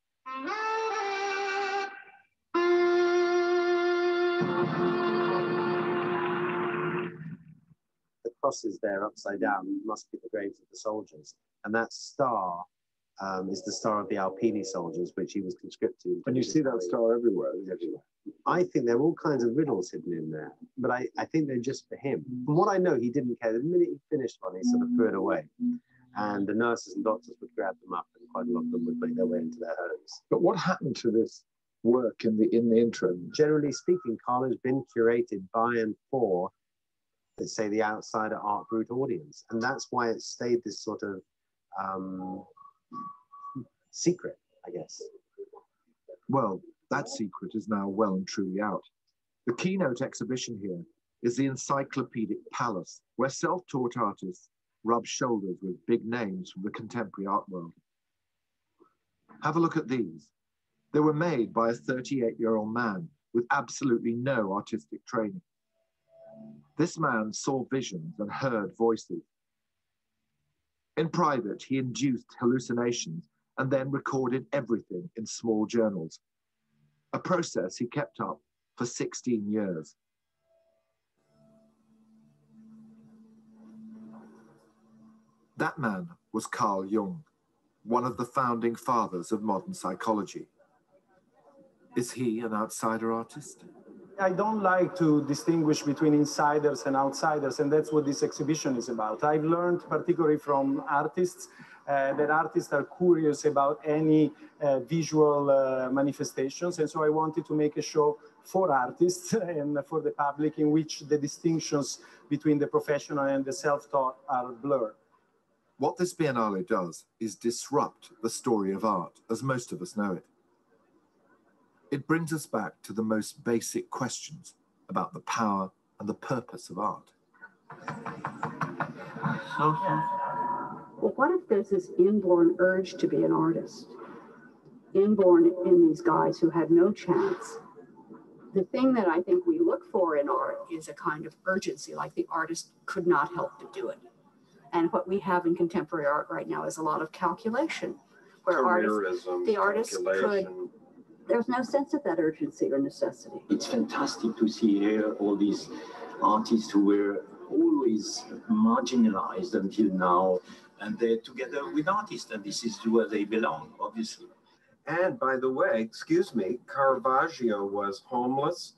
The crosses there upside down must be the graves of the soldiers. And that star um, is the star of the Alpini soldiers, which he was conscripted. And you see that star everywhere. everywhere. I think there are all kinds of riddles hidden in there, but I, I think they're just for him. From what I know, he didn't care. The minute he finished one, he sort of threw it away. And the nurses and doctors would grab them up, and quite a lot of them would make their way into their homes. But what happened to this work in the in the interim? Generally speaking, Carlo's been curated by and for, let's say, the outsider art brut audience, and that's why it stayed this sort of um, secret, I guess. Well, that secret is now well and truly out. The keynote exhibition here is the Encyclopedic Palace, where self-taught artists rub shoulders with big names from the contemporary art world. Have a look at these. They were made by a 38-year-old man with absolutely no artistic training. This man saw visions and heard voices. In private, he induced hallucinations and then recorded everything in small journals, a process he kept up for 16 years. That man was Carl Jung, one of the founding fathers of modern psychology. Is he an outsider artist? I don't like to distinguish between insiders and outsiders, and that's what this exhibition is about. I've learned, particularly from artists, uh, that artists are curious about any uh, visual uh, manifestations. And so I wanted to make a show for artists and for the public in which the distinctions between the professional and the self-taught are blurred. What this Biennale does is disrupt the story of art as most of us know it. It brings us back to the most basic questions about the power and the purpose of art. Well, what if there's this inborn urge to be an artist? inborn in these guys who had no chance. The thing that I think we look for in art is a kind of urgency, like the artist could not help but do it. And what we have in contemporary art right now is a lot of calculation, where artists, the artist could, there's no sense of that urgency or necessity. It's fantastic to see here all these artists who were always marginalized until now, and they're together with artists, and this is where they belong, obviously. And by the way, excuse me, Caravaggio was homeless,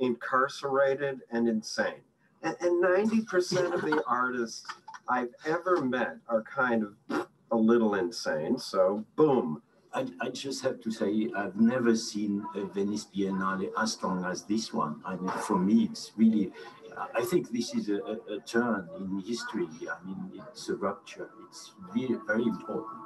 incarcerated, and insane. And, and 90% of the artists I've ever met are kind of a little insane. So, boom. I, I just have to say, I've never seen a Venice Biennale as strong as this one. I mean, for me, it's really, I think this is a, a, turn in history. I mean, it's a rupture. It's really very important.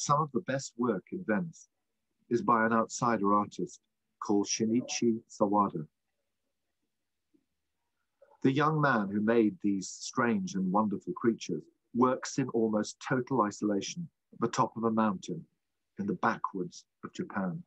Some of the best work in Venice is by an outsider artist called Shinichi Sawada. The young man who made these strange and wonderful creatures works in almost total isolation at the top of a mountain in the backwoods of Japan.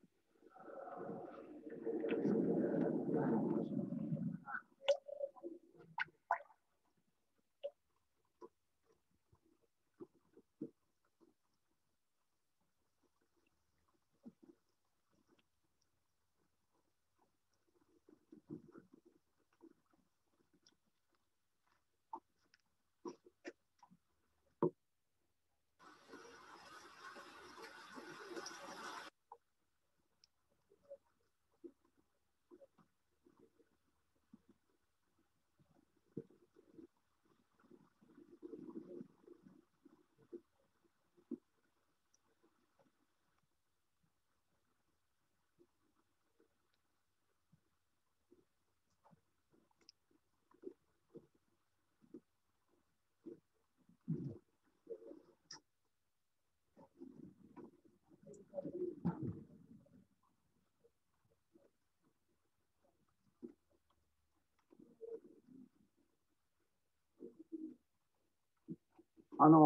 あの、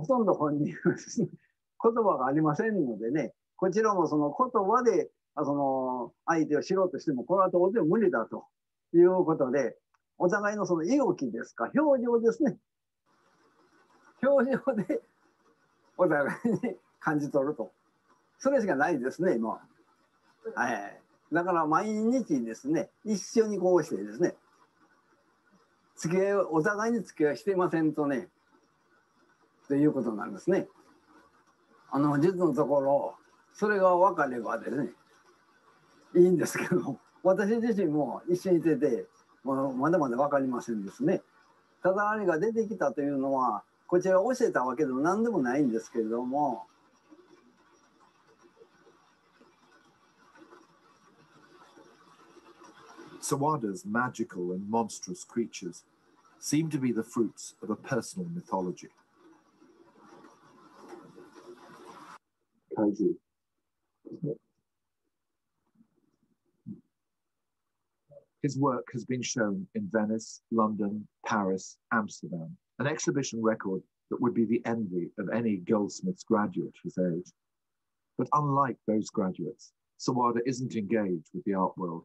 ほとんど本人は、言葉がありませんのでね、こちらもその言葉で、その相手を知ろうとしても、これは当然無理だということで、お互いのその意動きですか、表情ですね。表情でお互いに感じ取ると。それしかないですね、今は。はい。だから毎日ですね、一緒にこうしてですね、付き合いを、お互いに付き合いしてませんとね、ということなんですね。あの、実のところ、それが分かればですね、いいんですけど、私自身も一緒にいてて、もうまだまだ分かりませんですね。ただあれが出てきたというのは、こちら教えたわけでも何でもないんですけれども、Sawada's magical and monstrous creatures seem to be the fruits of a personal mythology. Kaiju. His work has been shown in Venice, London, Paris, Amsterdam, an exhibition record that would be the envy of any goldsmith's graduate his age. But unlike those graduates, Sawada isn't engaged with the art world,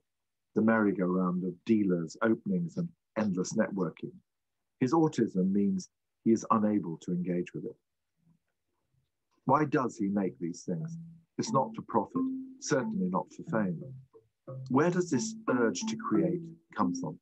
the merry-go-round of dealers, openings, and endless networking. His autism means he is unable to engage with it. Why does he make these things? It's not for profit, certainly not for fame. Where does this urge to create come from?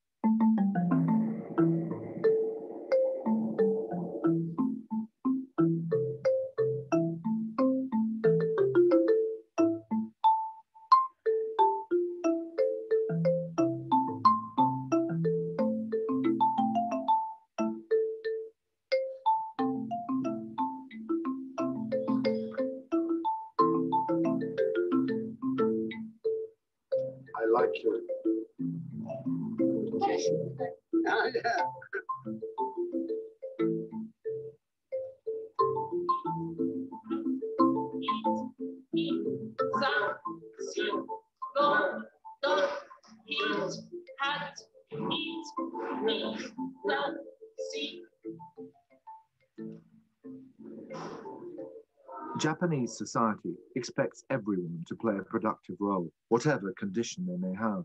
Society expects everyone to play a productive role, whatever condition they may have.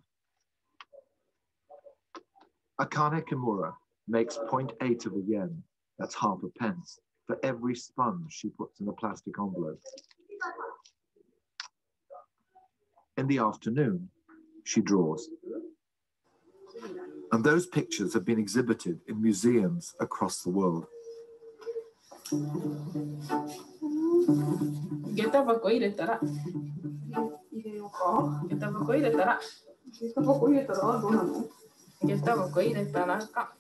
Akane Kimura makes 0.8 of a yen, that's half a pence, for every sponge she puts in a plastic envelope. In the afternoon, she draws. And those pictures have been exhibited in museums across the world. 下駄箱入れたら。入れようか。下駄箱入れたら。下駄箱入れたらどうなの？下駄箱入れたらか。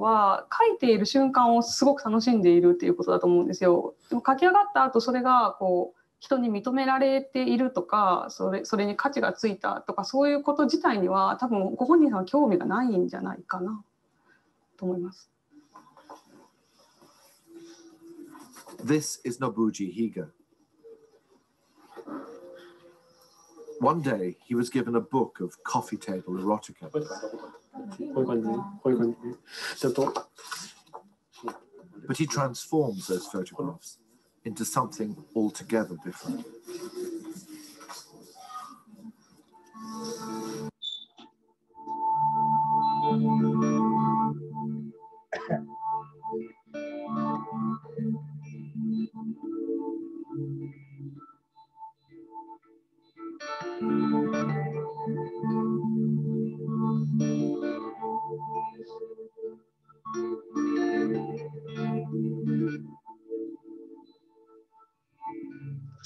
は描いている瞬間をすごく楽しんでいるっていうことだと思うんですよ。でも描き上がった後それがこう人に認められているとかそれそれに価値がついたとかそういうこと自体には多分ご本人さんは興味がないんじゃないかなと思います。This is Nobuji Higa. One day, he was given a book of coffee table erotica. But he transforms those photographs into something altogether different.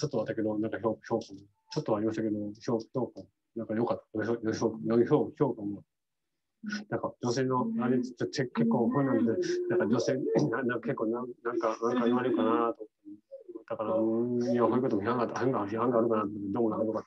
ちょっとだったけど、なんか評評価も、ちょっとはありましたけど、評評価、なんか良かった。良い評良い評評価も。なんか女性の、あれ、ちょ結構不なんで、なんか女性、ななんか結構なんなんか、なんか言われるかなと。だから、うーんいや、そういうことも批判があった、批判が批判があるかなどうもならなか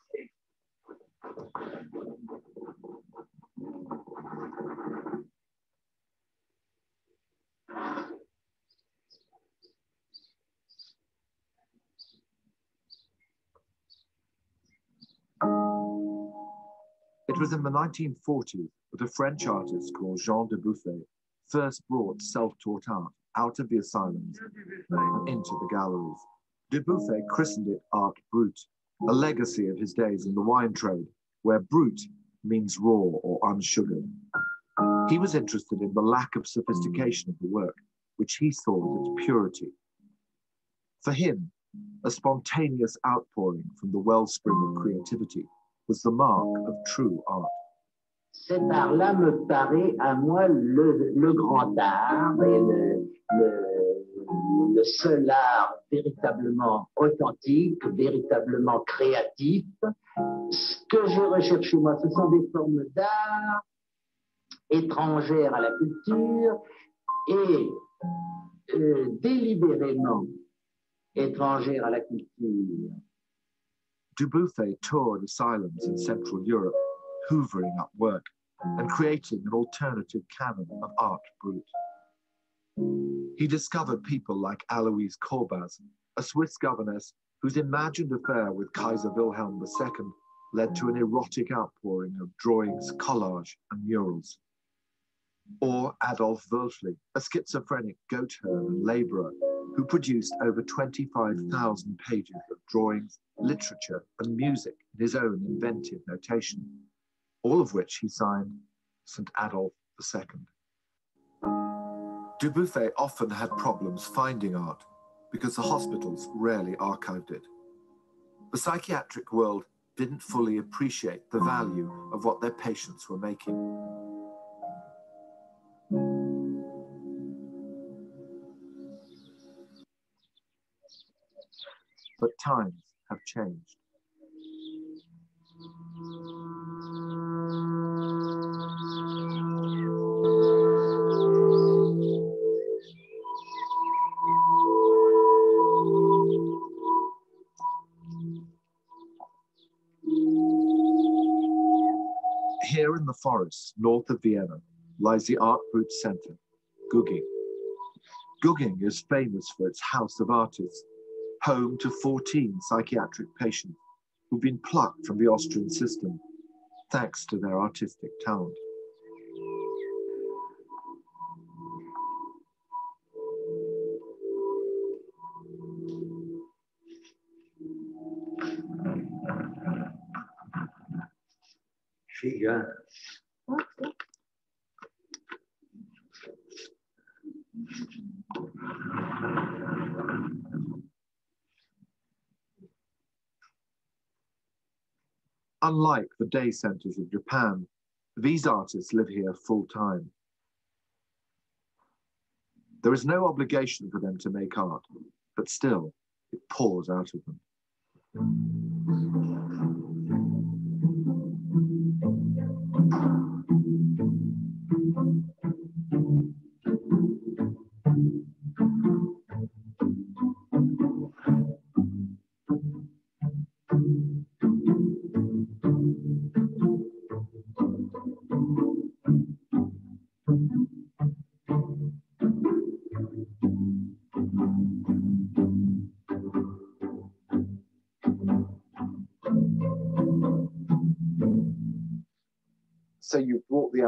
in the 1940s that a French artist called Jean Dubuffet first brought self-taught art out of the asylums and into the galleries. Dubuffet christened it art brut, a legacy of his days in the wine trade, where brut means raw or unsugared. He was interested in the lack of sophistication of the work, which he saw as its purity. For him, a spontaneous outpouring from the wellspring of creativity was the mark of true art. Cet art-là me paraît à moi le, grand art et le, seul art véritablement authentique, véritablement créatif. Ce que j'ai recherché, moi, ce sont des formes d'art étrangères à la culture et euh, délibérément étrangères à la culture. Dubuffet toured asylums in Central Europe, hoovering up work and creating an alternative canon of art brut. He discovered people like Aloïse Corbaz, a Swiss governess whose imagined affair with Kaiser Wilhelm II led to an erotic outpouring of drawings, collage, and murals. Or Adolf Wölfli, a schizophrenic goat herd and laborer who produced over 25,000 pages of drawings, literature, and music in his own inventive notation, all of which he signed St. Adolf II. Dubuffet often had problems finding art because the hospitals rarely archived it. The psychiatric world didn't fully appreciate the value of what their patients were making. But times have changed. Here in the forest north of Vienna lies the Art Brut center, Gugging. Gugging is famous for its house of artists, home to 14 psychiatric patients who've been plucked from the Austrian system thanks to their artistic talent. Figa. Unlike the day centers of Japan, these artists live here full time. There is no obligation for them to make art, but still, it pours out of them.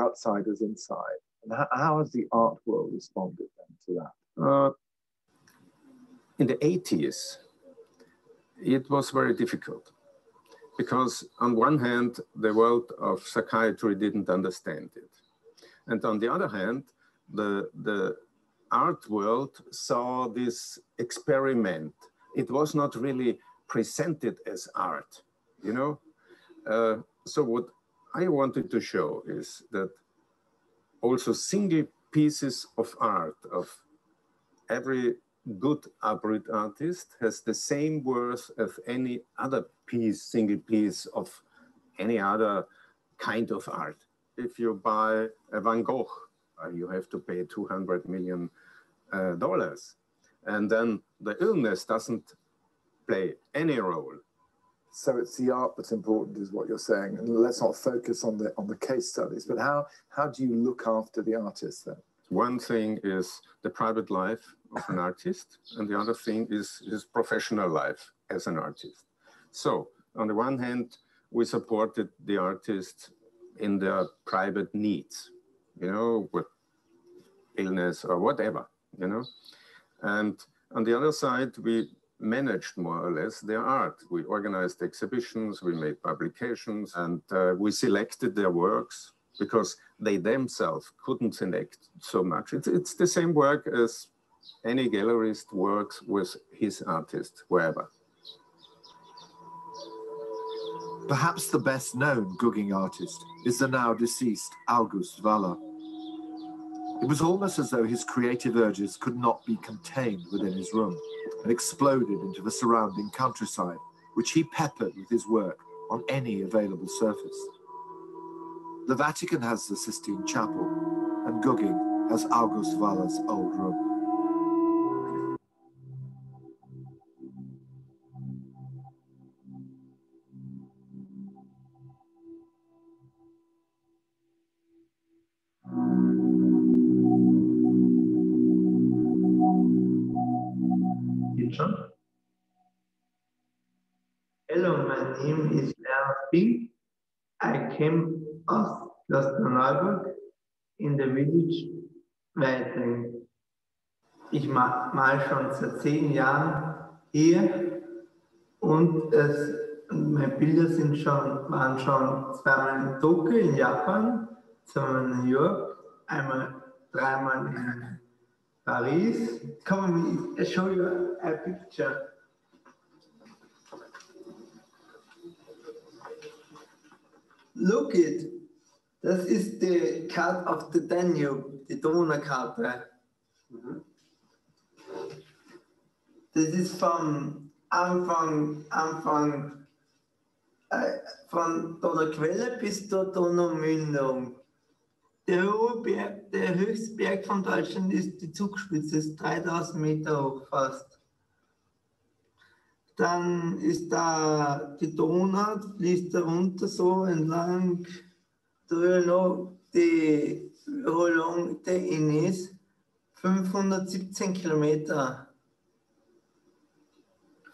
Outsiders inside. And how, how has the art world responded then to that? Uh, in the 80s, it was very difficult because, on one hand, the world of psychiatry didn't understand it. And on the other hand, the, the art world saw this experiment. It was not really presented as art, you know? Uh, so, what I wanted to show is that also single pieces of art of every good upright artist has the same worth as any other piece, single piece of any other kind of art. If you buy a Van Gogh, uh, you have to pay 200 million uh, dollars. And then the illness doesn't play any role. So it's the art that's important, is what you're saying. And let's not focus on the on the case studies. But how how do you look after the artist then? One thing is the private life of an artist, and the other thing is his professional life as an artist. So, on the one hand, we supported the artist in their private needs, you know, with illness or whatever, you know. And on the other side, we managed more or less their art. We organized exhibitions, we made publications, and uh, we selected their works because they themselves couldn't select so much. It's, it's the same work as any gallerist works with his artist, wherever. Perhaps the best known Gugging artist is the now deceased August Walla. It was almost as though his creative urges could not be contained within his room and exploded into the surrounding countryside, which he peppered with his work on any available surface. The Vatican has the Sistine Chapel, and Gugging has August Walla's old room. Came of Klosterneuburg in the village Weitring. ich mal schon seit zehn Jahren hier und es, meine Bilder sind schon, waren schon zweimal in Tokio in Japan, zweimal in New York, einmal, dreimal in Paris. Come, I show you a picture. Look it. Das ist die Card of the Danube, die Donaukarte. Das ist vom Anfang, Anfang äh, von Donauquelle bis zur Donaumündung. Der, Berg, der höchste Berg von Deutschland ist die Zugspitze, ist 3000 Meter hoch fast. Dann ist da die Donau, fließt da runter so entlang. Da noch die Rollung der Innis, 517 Kilometer.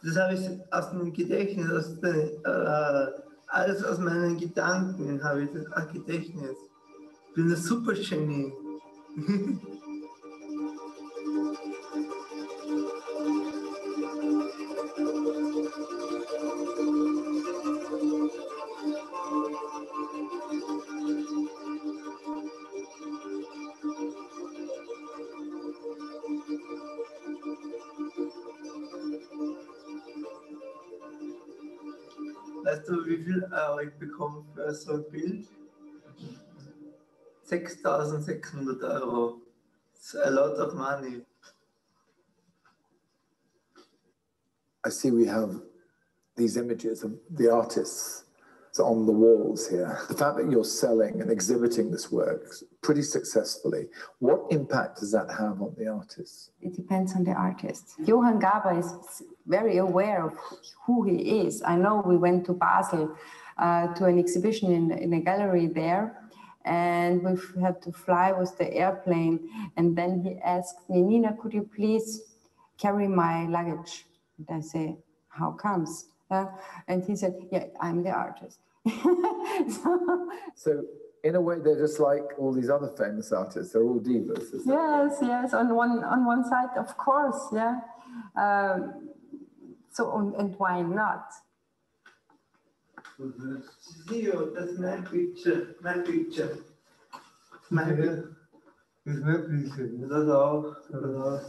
Das habe ich aus dem Gedächtnis, aus den, äh, alles aus meinen Gedanken habe ich das Gedächtnis. Ich bin ein super wie viel Euro ich bekomme für so ein Bild? 6600 Euro. It's a lot of money. I see we have these images of the artists on the walls here. The fact that you're selling and exhibiting this work pretty successfully, what impact does that have on the artists? It depends on the artist. Johann Garber is very aware of who he is. I know we went to Basel to an exhibition in, in a gallery there and we had to fly with the airplane. And then he asked me, Nina, could you please carry my luggage? And I say, how comes? Uh, and he said, yeah, I'm the artist. so, so, in a way, they're just like all these other famous artists. They're all divas. Yes, yes. On one on one side, of course, yeah. Um, so and, and why not? Zio, that's my picture, my picture. My my picture. That's all. That's all.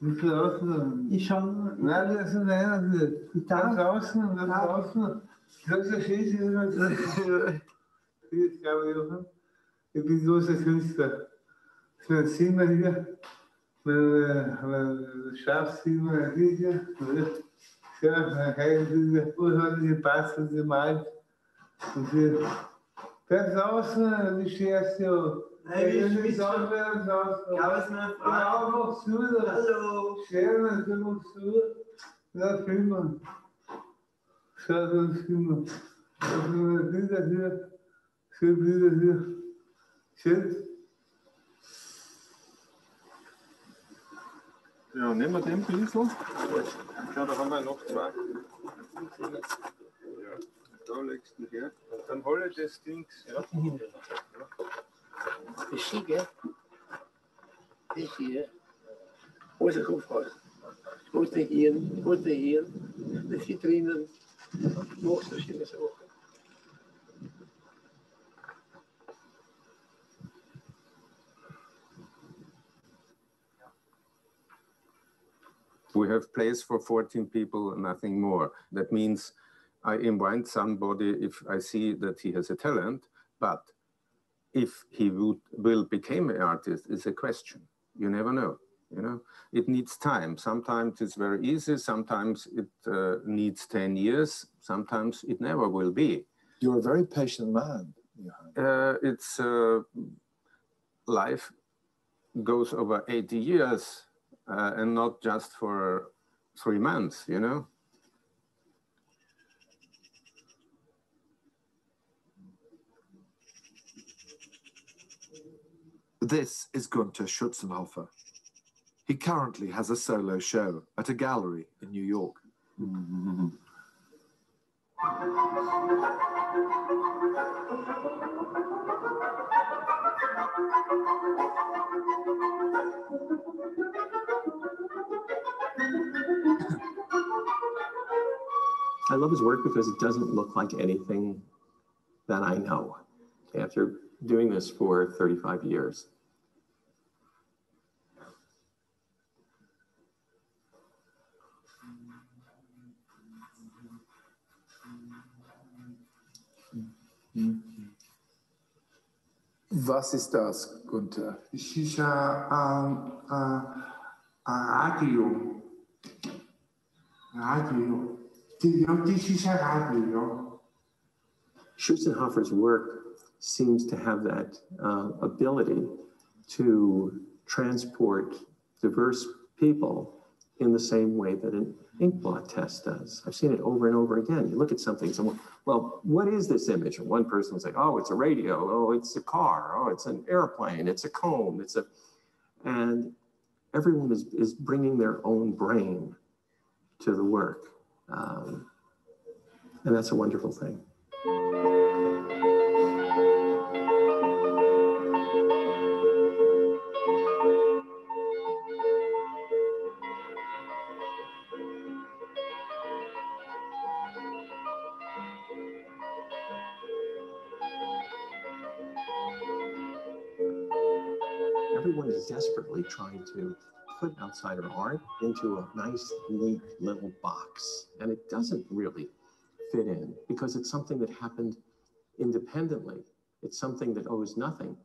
Wie viel außen? Ich schon. Nein, das ist ein einer. Das außen, das außen. Das ist ein Ich glaube, ich bin großer Künstler. Ich bin ein Zimmer hier. Mein Schafzimmer hier. canta, depois olha de passos e mais. Pessoal, vestia seu. Grau doçura. Hallo. Schöne Doçura. Da prima. Schöne Doçura. Da prima. Da prima. Da prima. Da prima. Ja, nehmen wir den Pinsel. Ja, da haben wir noch zwei. Ja, da legst du her. Dann hole ich das Ding. Ja. Das ist hier, gell? Das hier. Wo ist der Kopfball? Wo ist der Hirn? Wo ist der Hirn? Das hier drinnen. Machst du verschiedene Sachen. We have place for 14 people, nothing more. That means I invite somebody if I see that he has a talent, but if he would, will become an artist is a question. You never know. You know, it needs time. Sometimes it's very easy. Sometimes it uh, needs 10 years. Sometimes it never will be. You're a very patient man. Uh, it's uh, life goes over 80 years uh, and not just for three months, you know? This is Gunther Schutzenhofer. He currently has a solo show at a gallery in New York. I love his work because it doesn't look like anything that I know after doing this for 35 years. Mm -hmm. Was ist das, Gunther? She's a, um, uh, radio. Radio. This is a radio. Schutzenhofer's work seems to have that uh, ability to transport diverse people in the same way that an inkblot test does. I've seen it over and over again. You look at something, someone, well, what is this image? And one person will say, oh, it's a radio, oh, it's a car, oh, it's an airplane, it's a comb, it's a, and everyone is, is bringing their own brain to the work. Um, and that's a wonderful thing. To put outsider art into a nice, neat little box. And it doesn't really fit in because it's something that happened independently. It's something that owes nothing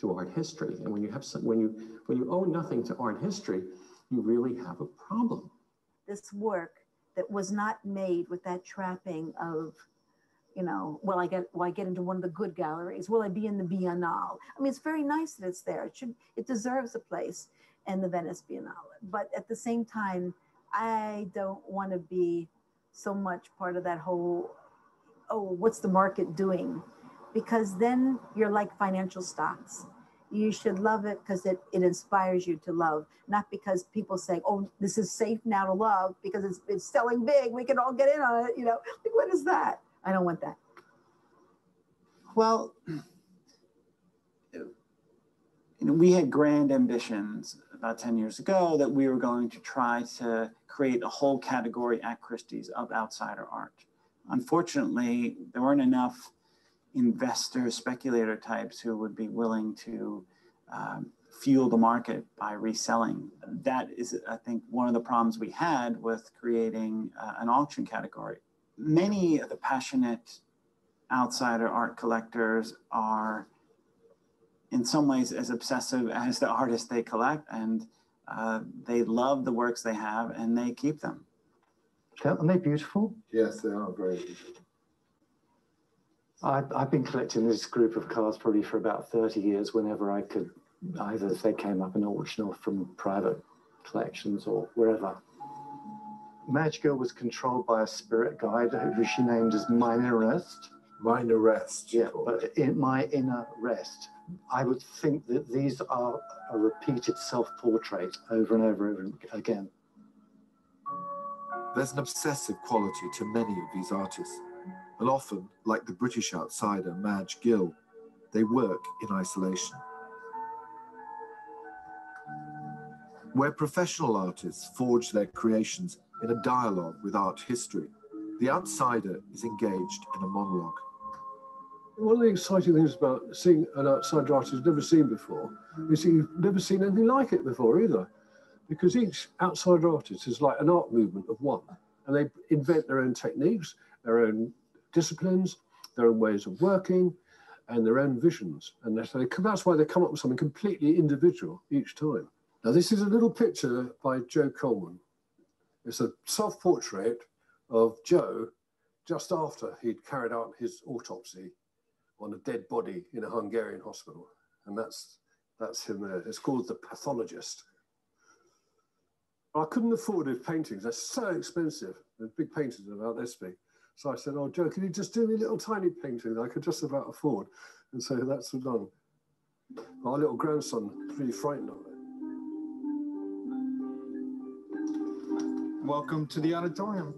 to art history. And when you have some, when you when you owe nothing to art history, you really have a problem. This work that was not made with that trapping of, you know, will I get will I get into one of the good galleries? Will I be in the Biennale? I mean, it's very nice that it's there. It should it deserves a place in the Venice Biennale. But at the same time, I don't want to be so much part of that whole, oh, what's the market doing? Because then you're like financial stocks. You should love it because it, it inspires you to love, not because people say, oh, this is safe now to love because it's, it's selling big. We can all get in on it. You know, like, what is that? I don't want that. Well, you know, we had grand ambitions about 10 years ago that we were going to try to create a whole category at Christie's of outsider art. Unfortunately, there weren't enough investor, speculator types who would be willing to um, fuel the market by reselling. That is, I think, one of the problems we had with creating uh, an auction category. Many of the passionate outsider art collectors are in some ways as obsessive as the artists they collect and uh, they love the works they have and they keep them. Aren't they beautiful? Yes, they are very beautiful. I've, I've been collecting this group of cards probably for about 30 years whenever I could, either if they came up in auction or from private collections or wherever. Madge Gill was controlled by a spirit guide who she named as Myrninerest. Myrninerest. Yeah, but in my inner rest. I would think that these are a repeated self-portrait over and over, over again. There's an obsessive quality to many of these artists, and often, like the British outsider Madge Gill, they work in isolation. Where professional artists forge their creations in a dialogue with art history, the outsider is engaged in a monologue. One of the exciting things about seeing an outsider artist you've never seen before is you've never seen anything like it before either. Because each outsider artist is like an art movement of one. And they invent their own techniques, their own disciplines, their own ways of working, and their own visions. And that's, that's why they come up with something completely individual each time. Now, this is a little picture by Joe Coleman. It's a self portrait of Joe just after he'd carried out his autopsy on a dead body in a Hungarian hospital. And that's, that's him there. It's called The Pathologist. I couldn't afford his paintings. They're so expensive. The big paintings about this big. So I said, oh, Joe, can you just do me a little tiny painting that I could just about afford? And so that's done. Our little grandson was really frightened of it. Welcome to the auditorium.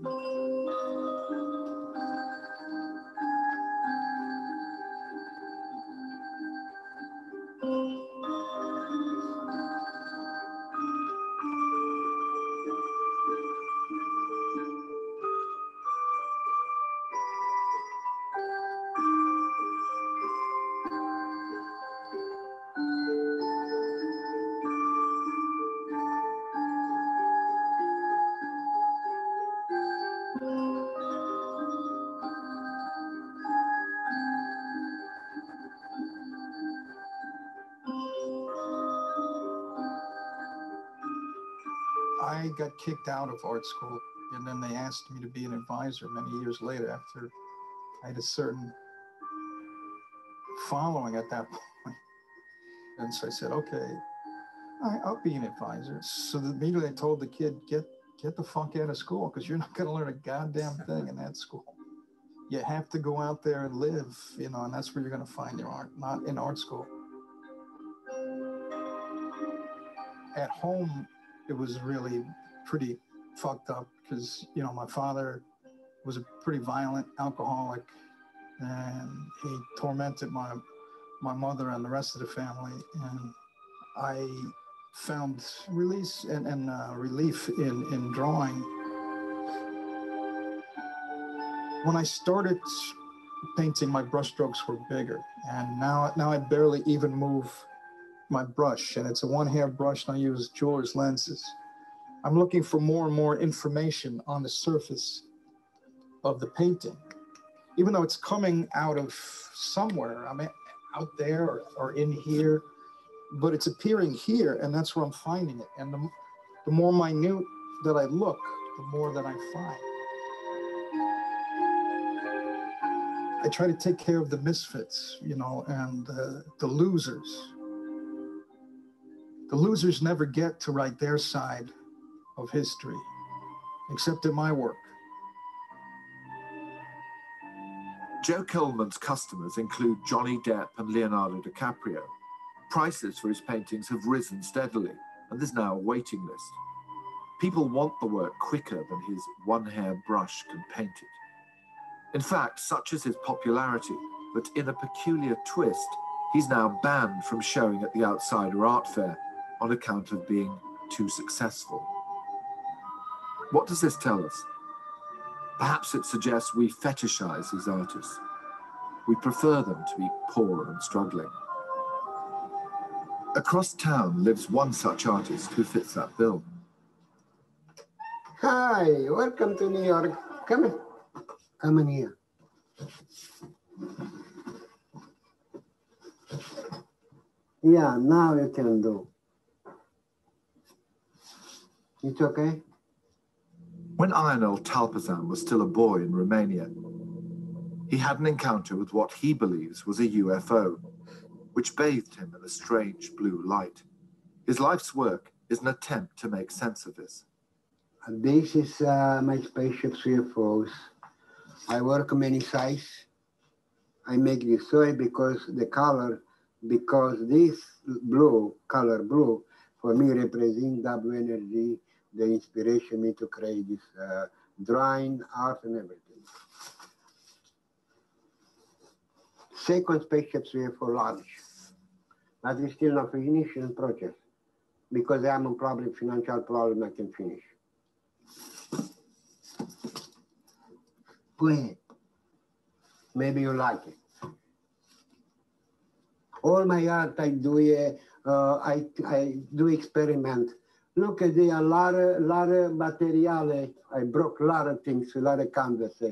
I got kicked out of art school, and then they asked me to be an advisor many years later after I had a certain following at that point. And so I said, okay, I, I'll be an advisor. So immediately I told the kid, get get the fuck out of school because you're not going to learn a goddamn thing in that school. You have to go out there and live, you know, and that's where you're going to find your art, not in art school. At home, it was really pretty fucked up because, you know, my father was a pretty violent alcoholic and he tormented my my mother and the rest of the family and I found release and, and uh, relief in, in drawing. When I started painting, my brushstrokes were bigger, and now now I barely even move my brush, and it's a one-hair brush, and I use jeweler's lenses. I'm looking for more and more information on the surface of the painting, even though it's coming out of somewhere. I mean, out there or, or in here but it's appearing here, and that's where I'm finding it. And the, the more minute that I look, the more that I find. I try to take care of the misfits, you know, and uh, the losers. The losers never get to write their side of history, except in my work. Joe Coleman's customers include Johnny Depp and Leonardo DiCaprio. Prices for his paintings have risen steadily, and there's now a waiting list. People want the work quicker than his one hair brush can paint it. In fact, such is his popularity that in a peculiar twist, he's now banned from showing at the Outsider Art Fair on account of being too successful. What does this tell us? Perhaps it suggests we fetishize these artists. We prefer them to be poor and struggling. Across town lives one such artist who fits that bill. Hi, welcome to New York. Come in. Come in here. Yeah, now you can do. It's okay? When Ionel Talpazan was still a boy in Romania, he had an encounter with what he believes was a UFO which bathed him in a strange blue light. His life's work is an attempt to make sense of this. This is uh, my spaceship UFOs. I work many size. I make this way because the color, because this blue, color blue, for me represent double energy, the inspiration me to create this uh, drawing, art and everything. Second spaceships we have for launch but we still not finished in project because I am a problem, financial problem I can finish. Go ahead. Maybe you like it. All my art I do, uh, I, I do experiment. Look at the a lot of, lot of material. I broke a lot of things, a lot of canvas.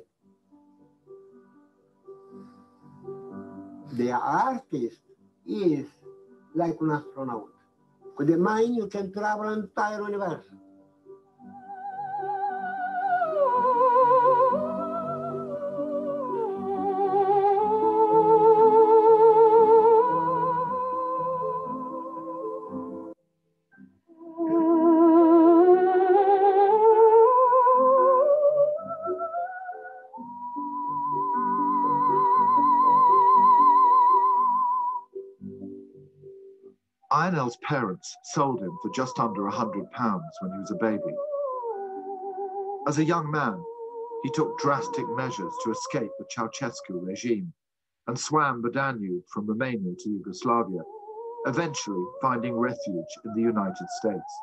The artist is like an astronaut. With the mind, you can travel entire universe. Ionel's parents sold him for just under a hundred pounds when he was a baby. As a young man, he took drastic measures to escape the Ceausescu regime and swam the Danube from Romania to Yugoslavia, eventually finding refuge in the United States.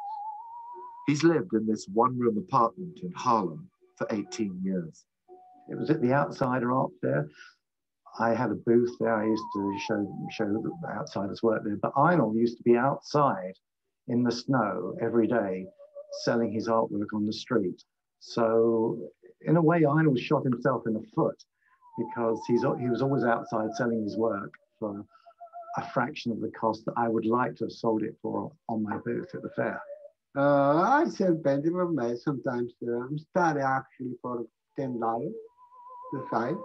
He's lived in this one-room apartment in Harlem for 18 years. It was at the Outsider Art Fair. I had a booth there. I used to show show outsiders work there. But Ionel used to be outside in the snow every day, selling his artwork on the street. So in a way, Ionel shot himself in the foot because he's he was always outside selling his work for a fraction of the cost that I would like to have sold it for on my booth at the fair. Uh, I sell painting of me sometimes. Uh, I'm starting actually for ten dollars the side.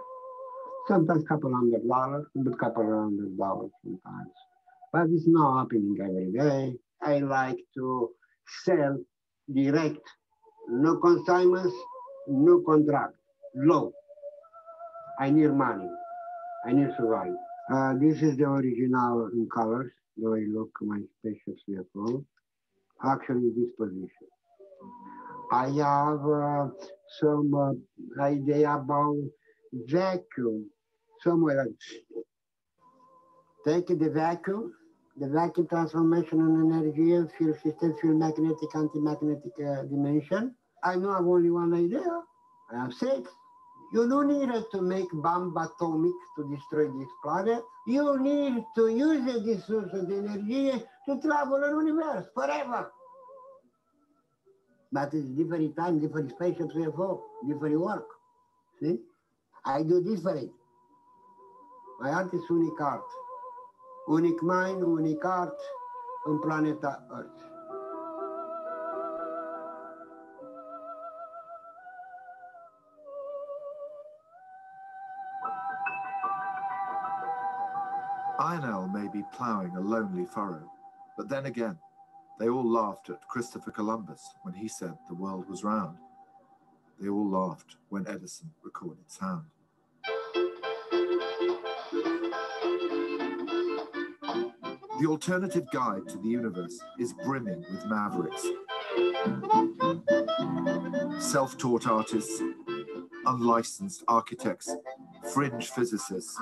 Sometimes couple hundred dollars, but couple hundred dollars sometimes. But it's not happening every day. I like to sell direct, no consignments, no contract, low. I need money. I need survive. Uh, this is the original in colors, the way look my spaceship vehicle. Actually, this position. I have uh, some uh, idea about vacuum, somewhere like take the vacuum, the vacuum transformation in energy, field system, field magnetic, anti-magnetic uh, dimension. I know I have only one idea. I have six. You don't need to make bomb atomic to destroy this planet. You need to use this source of energy to travel the universe forever. But it's different time, different spaceships, therefore, different work. See? I do different. My art is unique art. Unique mind, unique art on planet Earth. Ionel may be ploughing a lonely furrow, but then again, they all laughed at Christopher Columbus when he said the world was round. They all laughed when Edison recorded sound. The alternative guide to the universe is brimming with mavericks. Self-taught artists, unlicensed architects, fringe physicists,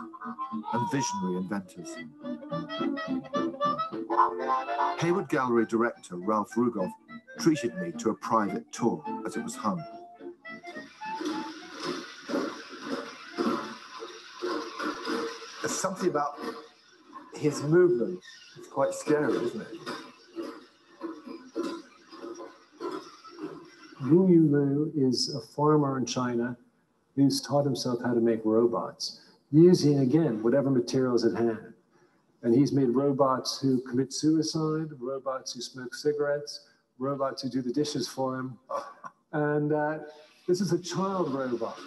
and visionary inventors. Hayward Gallery director Ralph Rugoff treated me to a private tour as it was hung. There's something about his movement. Quite scary, isn't it? Wu Yulu is a farmer in China who's taught himself how to make robots using, again, whatever materials at hand. And he's made robots who commit suicide, robots who smoke cigarettes, robots who do the dishes for him. And uh, this is a child robot.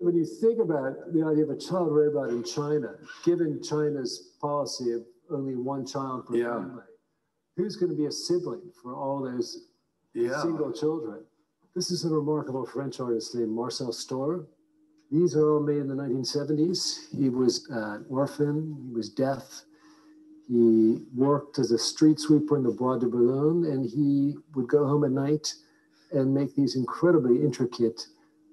When you think about the idea of a child robot in China, given China's policy of only one child per Yeah. family, who's going to be a sibling for all those Yeah. single children? This is a remarkable French artist named Marcel Storr. These are all made in the 1970s. He was an orphan, he was deaf. He worked as a street sweeper in the Bois de Boulogne, and he would go home at night and make these incredibly intricate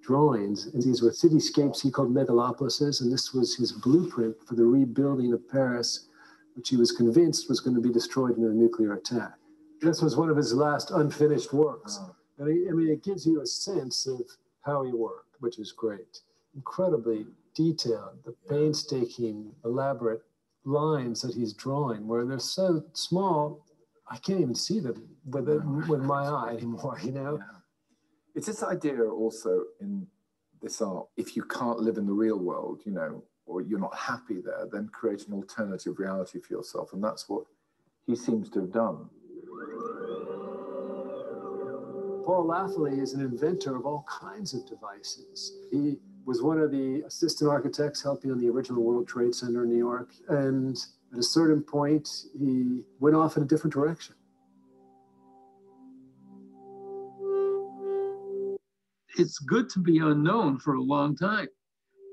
drawings. And these were cityscapes he called megalopolises, and this was his blueprint for the rebuilding of Paris, which he was convinced was going to be destroyed in a nuclear attack. This was one of his last unfinished works. And I, I mean, it gives you a sense of how he worked, which is great. Incredibly detailed, the painstaking, elaborate lines that he's drawing, where they're so small, I can't even see them with, it, with my eye anymore, you know? It's this idea also in this art, if you can't live in the real world, you know, or you're not happy there, then create an alternative reality for yourself. And that's what he seems to have done. Paul Laffoley is an inventor of all kinds of devices. He was one of the assistant architects helping on the original World Trade Center in New York. And at a certain point, he went off in a different direction. It's good to be unknown for a long time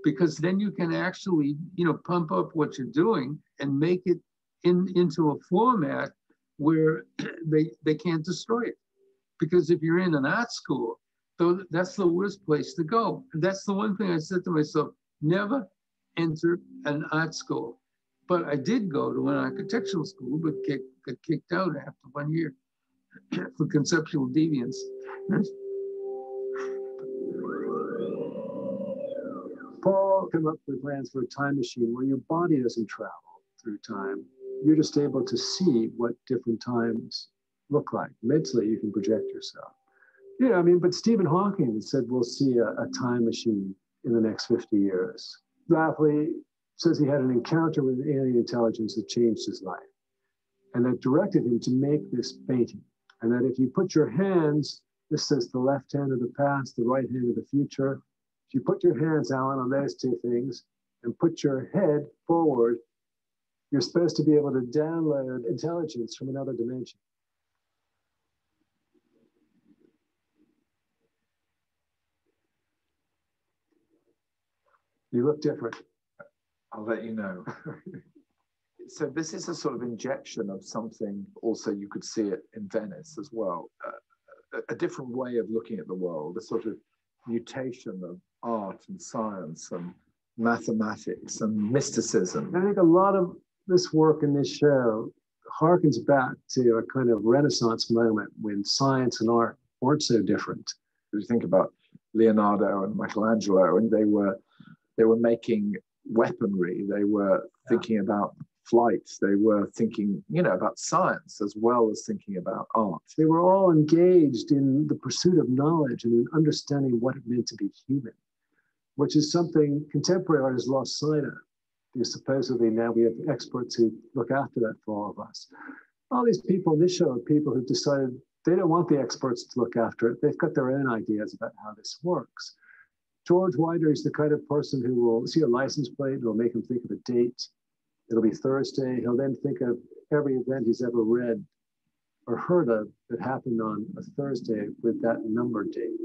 because then you can actually you know pump up what you're doing and make it in into a format where they they can't destroy it. Because if you're in an art school though that's the worst place to go. That's the one thing i said to myself never enter an art school. But i did go to an architectural school but kick, got kicked out after one year for conceptual deviance Came up with plans for a time machine where your body doesn't travel through time. You're just able to see what different times look like. Mentally, you can project yourself. Yeah, I mean, but Stephen Hawking said we'll see a, a time machine in the next 50 years. Laffoley says he had an encounter with alien intelligence that changed his life. and that directed him to make this painting. And that if you put your hands, this says the left hand of the past, the right hand of the future. If you put your hands, Alan, on those two things and put your head forward, you're supposed to be able to download intelligence from another dimension. You look different. I'll let you know. so this is a sort of injection of something. Also, you could see it in Venice as well. Uh, a, a different way of looking at the world, a sort of mutation of art and science and mathematics and mysticism. I think a lot of this work in this show harkens back to a kind of Renaissance moment when science and art weren't so different. If you think about Leonardo and Michelangelo, and they were they were making weaponry. They were thinking about flights. They were thinking, you know, about science as well as thinking about art. They were all engaged in the pursuit of knowledge and in understanding what it meant to be human, which is something contemporary art has lost sight of. Because supposedly now we have experts who look after that for all of us. All these people in this show are people who decided they don't want the experts to look after it. They've got their own ideas about how this works. George Widener is the kind of person who will see a license plate, it'll make him think of a date. It'll be Thursday. He'll then think of every event he's ever read or heard of that happened on a Thursday with that number date.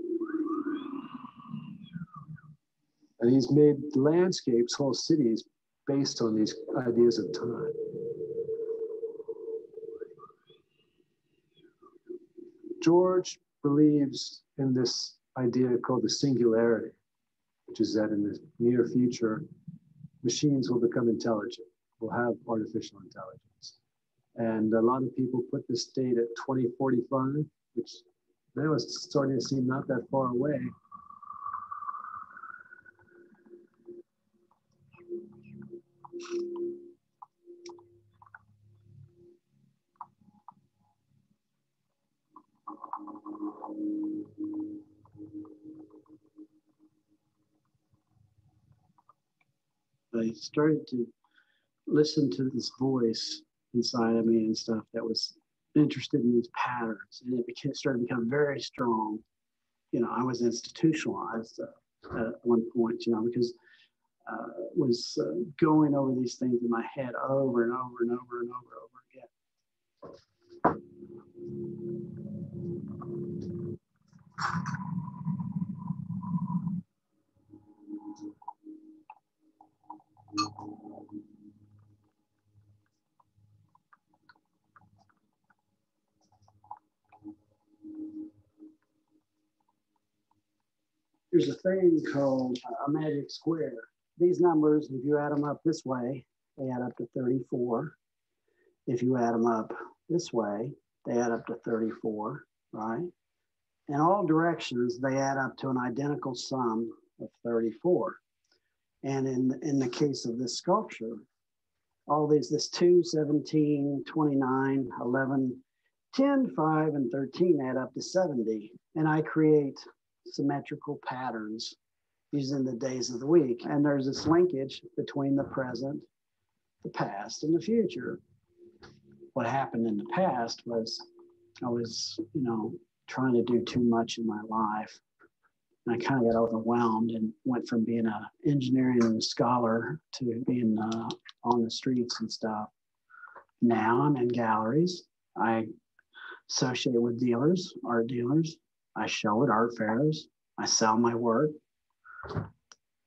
And he's made landscapes, whole cities, based on these ideas of time. George believes in this idea called the singularity which is that in the near future, machines will become intelligent, will have artificial intelligence. And a lot of people put this date at 2045, which now is starting to seem not that far away. Started to listen to this voice inside of me and stuff that was interested in these patterns, and it became started to become very strong. You know, I was institutionalized uh, at one point, you know, because uh, was uh, going over these things in my head over and over and over and over and over again. There's a thing called a magic square. These numbers, if you add them up this way, they add up to 34. If you add them up this way, they add up to 34, right? In all directions, they add up to an identical sum of 34. And in, in the case of this sculpture, all these, this 2, 17, 29, 11, 10, 5, and 13 add up to 70. And I create symmetrical patterns using the days of the week. And there's this linkage between the present, the past, and the future. What happened in the past was I was, you know, trying to do too much in my life and I kind of got overwhelmed and went from being an engineering scholar to being uh, on the streets and stuff. Now I'm in galleries. I associate with dealers, art dealers. I show at art fairs. I sell my work.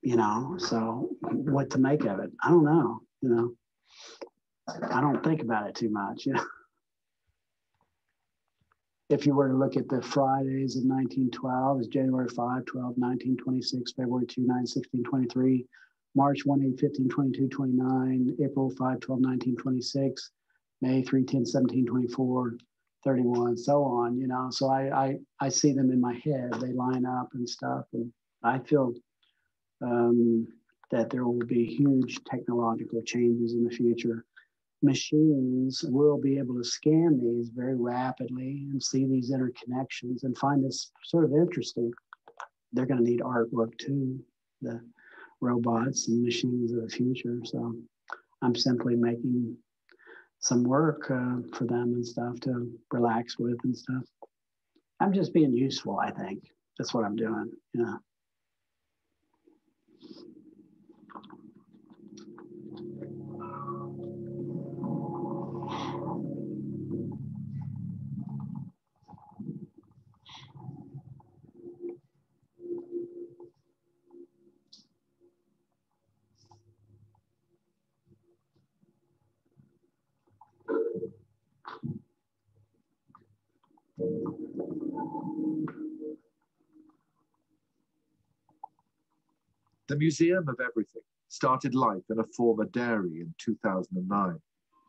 You know, so what to make of it? I don't know. You know, I don't think about it too much. You know if you were to look at the Fridays of 1912, is January 5, 12, 1926, February 2, 9, 16, 23, March 1, 8, 15, 22, 29, April 5, 12, 19, 26, May 3, 10, 17, 24, 31, so on, you know. So I, I, I see them in my head, they line up and stuff. And I feel um, that there will be huge technological changes in the future machines will be able to scan these very rapidly and see these interconnections and find this sort of interesting. They're going to need artwork too, the robots and machines of the future. So I'm simply making some work uh, for them and stuff to relax with and stuff. I'm just being useful, I think. That's what I'm doing. Yeah. The Museum of Everything started life in a former dairy in 2009.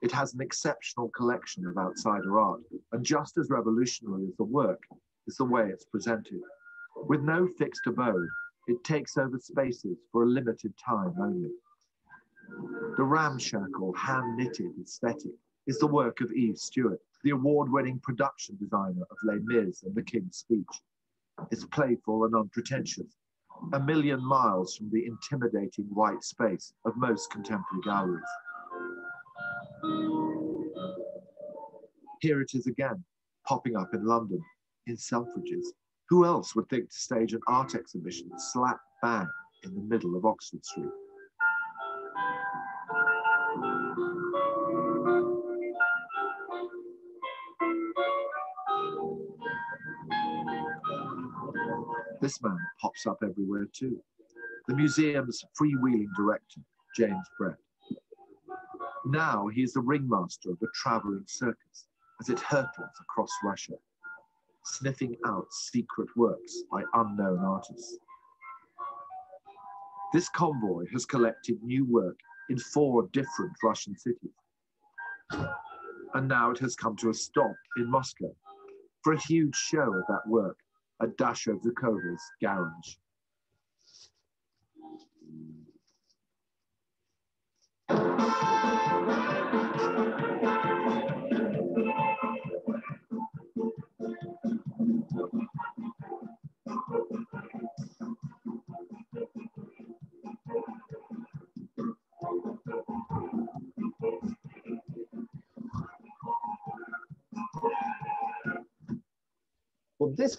It has an exceptional collection of outsider art, and just as revolutionary as the work is the way it's presented. With no fixed abode, it takes over spaces for a limited time only. The ramshackle, hand-knitted aesthetic is the work of Eve Stewart, the award-winning production designer of Les Mis and The King's Speech. It's playful and unpretentious, a million miles from the intimidating white space of most contemporary galleries. Here it is again, popping up in London, in Selfridges. Who else would think to stage an art exhibition slap bang in the middle of Oxford Street? This man pops up everywhere too. The museum's freewheeling director, James Brett. Now he is the ringmaster of a traveling circus as it hurtles across Russia, sniffing out secret works by unknown artists. This convoy has collected new work in four different Russian cities. And now it has come to a stop in Moscow for a huge show of that work at Dasha Zhukova's garage.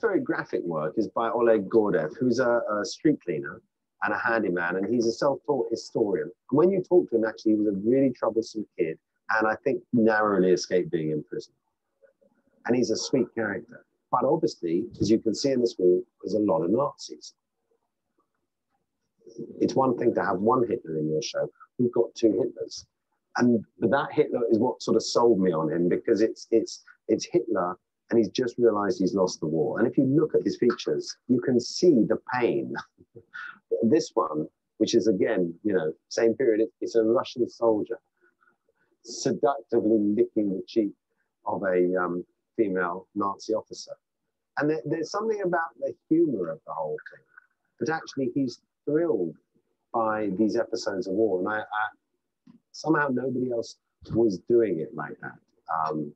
Very graphic work is by Oleg Gordev, who's a, a street cleaner and a handyman, and he's a self-taught historian. And when you talk to him, actually, he was a really troublesome kid, and I think narrowly escaped being in prison. And he's a sweet character. But obviously, as you can see in this room, there's a lot of Nazis. It's one thing to have one Hitler in your show. We've got two Hitlers. And that Hitler is what sort of sold me on him because it's it's it's Hitler and he's just realized he's lost the war. And if you look at his features, you can see the pain. this one, which is again, you know, same period, it's a Russian soldier seductively licking the cheek of a um, female Nazi officer. And there, there's something about the humor of the whole thing, but actually he's thrilled by these episodes of war. And I, I somehow nobody else was doing it like that. Um,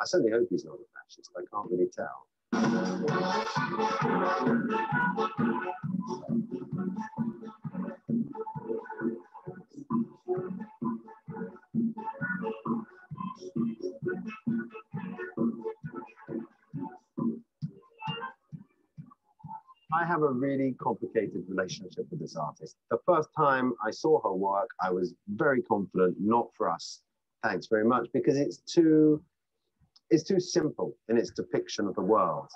I certainly hope he's not a fascist. I can't really tell. I have a really complicated relationship with this artist. The first time I saw her work, I was very confident, not for us. Thanks very much, because it's too it's too simple in its depiction of the world.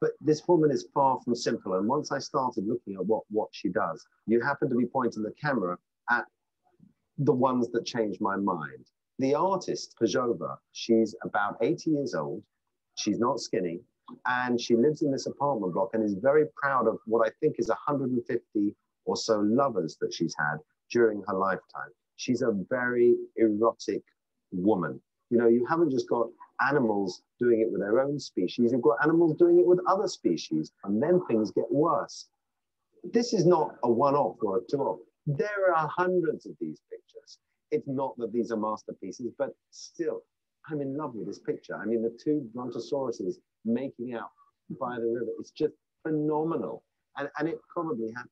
But this woman is far from simple. And once I started looking at what, what she does, you happen to be pointing the camera at the ones that changed my mind. The artist, Pajova, she's about 80 years old. She's not skinny. And she lives in this apartment block and is very proud of what I think is 150 or so lovers that she's had during her lifetime. She's a very erotic woman. You know, you haven't just got animals doing it with their own species, you've got animals doing it with other species, and then things get worse. This is not a one off or a two off. There are hundreds of these pictures. It's not that these are masterpieces, but still, I'm in love with this picture. I mean, the two brontosauruses making out by the river, it's just phenomenal. And, and it probably happened.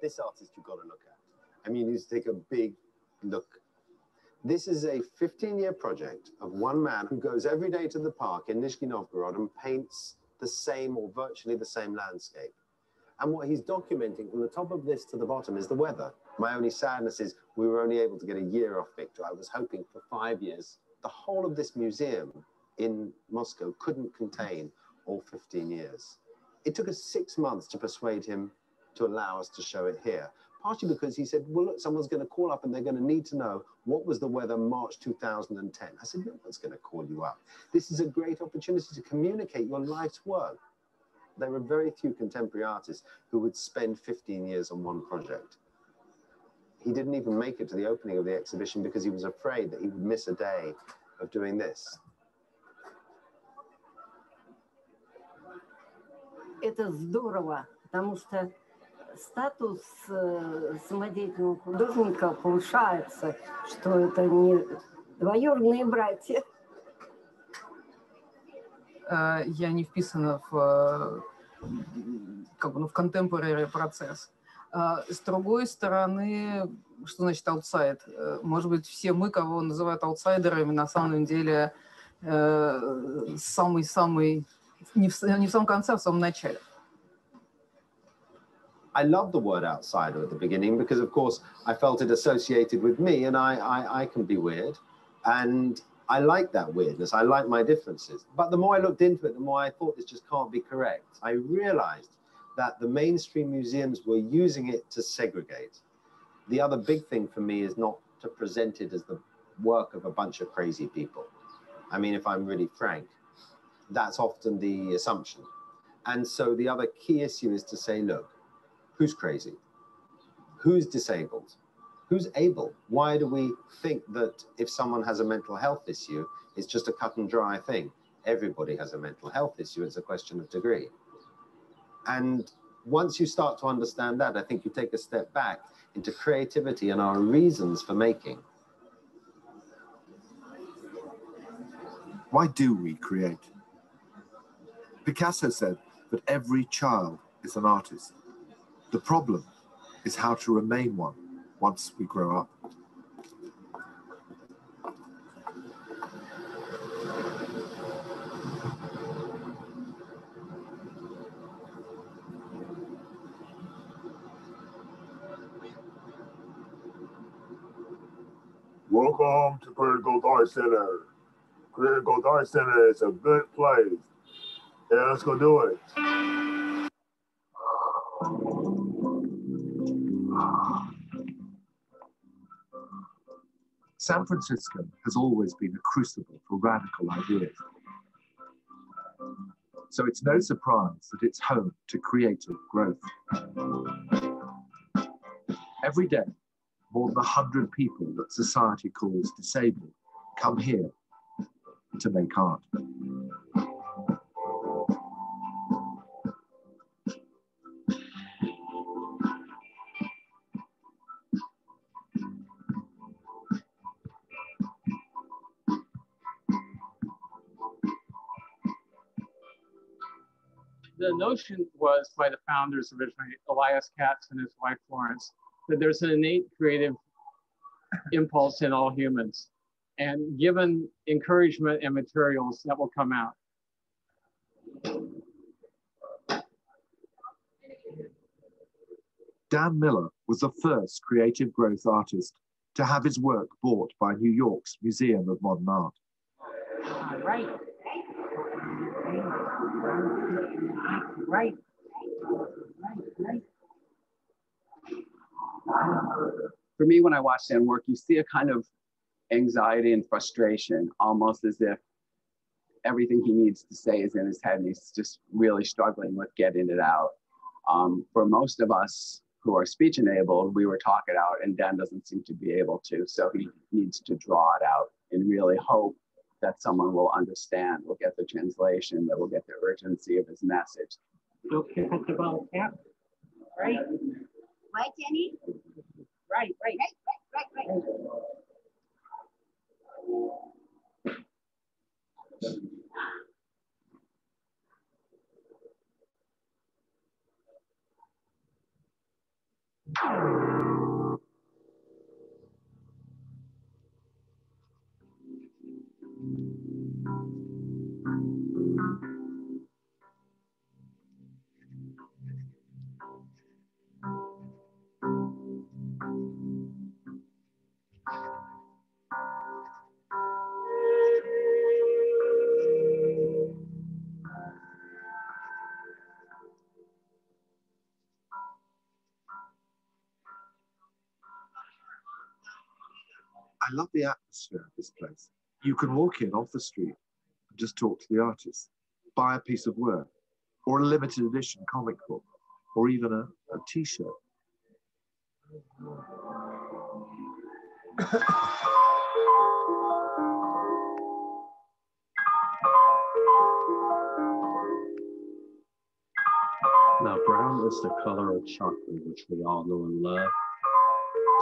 This artist you've got to look at. I mean, you need to take a big look. This is a 15 year project of one man who goes every day to the park in Nizhny Novgorod and paints the same or virtually the same landscape. And what he's documenting from the top of this to the bottom is the weather. My only sadness is we were only able to get a year off Victor. I was hoping for five years. The whole of this museum in Moscow couldn't contain all 15 years. It took us six months to persuade him to allow us to show it here. Partially because he said, well, look, someone's going to call up and they're going to need to know what was the weather March 2010. I said, no one's going to call you up. This is a great opportunity to communicate your life's work. There are very few contemporary artists who would spend 15 years on one project. He didn't even make it to the opening of the exhibition because he was afraid that he would miss a day of doing this. Это здорово, потому что статус э, самодеятельного художника повышается, что это не двоюродные братья. Э, я не вписана в, как бы, ну, в contemporary процесс. С другой стороны, что значит? Э, может быть, все мы, кого называют аутсайдерами, на самом деле самый-самый, не в, не в самом конце, а в самом начале. I love the word outsider at the beginning because, of course, I felt it associated with me, and I, I, I can be weird. And I like that weirdness. I like my differences. But the more I looked into it, the more I thought this just can't be correct. I realized that the mainstream museums were using it to segregate. The other big thing for me is not to present it as the work of a bunch of crazy people. I mean, if I'm really frank, that's often the assumption. And so the other key issue is to say, look, who's crazy? Who's disabled? who's able? Why do we think that if someone has a mental health issue, it's just a cut and dry thing? Everybody has a mental health issue. It's a question of degree. And once you start to understand that, I think you take a step back into creativity and our reasons for making. Why do we create? Picasso said that every child is an artist. The problem is how to remain one once we grow up. Welcome to Critical Thought Center. Critical Thought Center is a good place. Yeah, let's go do it. San Francisco has always been a crucible for radical ideas. So it's no surprise that it's home to creative growth. Every day, more than 100 people that society calls disabled come here to make art. Notion was by the founders originally, Elias Katz and his wife Florence, that there's an innate creative impulse in all humans. And given encouragement and materials, that will come out. Dan Miller was the first creative growth artist to have his work bought by New York's Museum of Modern Art. All right. Right. Right, right. For me, when I watch Dan work, you see a kind of anxiety and frustration, almost as if everything he needs to say is in his head and he's just really struggling with getting it out. Um, for most of us who are speech enabled, we were talk it out, and Dan doesn't seem to be able to. So he needs to draw it out and really hope that someone will understand, will get the translation, that will get the urgency of his message. Okay, that's about that. Right. Right, Jenny? Right, right. Right, right, right, I love the atmosphere of this place. You can walk in off the street and just talk to the artist, buy a piece of work, or a limited edition comic book, or even a, a t-shirt. Now, brown is the color of chocolate, which we all know and love.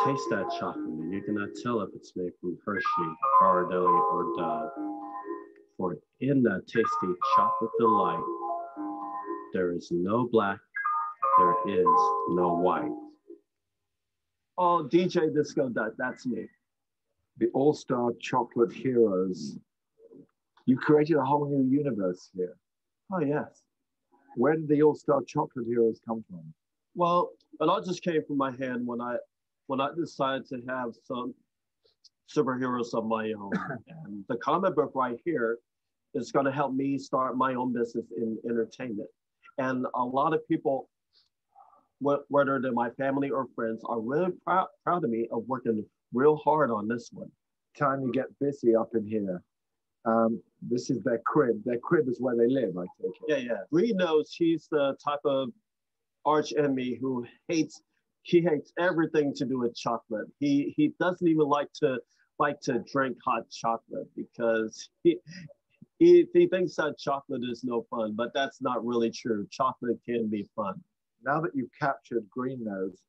Taste that chocolate, and you cannot tell if it's made from Hershey, Ghirardelli, or Dove. For in that tasty chocolate delight, there is no black, there is no white. Oh, DJ Disco Duck, that's me. The All-Star Chocolate Heroes. You created a whole new universe here. Oh, yes. Where did the All-Star Chocolate Heroes come from? Well, it all just came from my hand when I when I decided to have some superheroes of my own. and the comic book right here is going to help me start my own business in entertainment. And a lot of people, whether they're my family or friends, are really proud, proud of me of working real hard on this one. Time you get busy up in here. Um, this is their crib. Their crib is where they live, I take it. Yeah, yeah. Reed knows he's the type of arch enemy who hates he hates everything to do with chocolate. He he doesn't even like to like to drink hot chocolate because he he, he thinks that chocolate is no fun, but that's not really true. Chocolate can be fun. Now that you've captured Green Nose,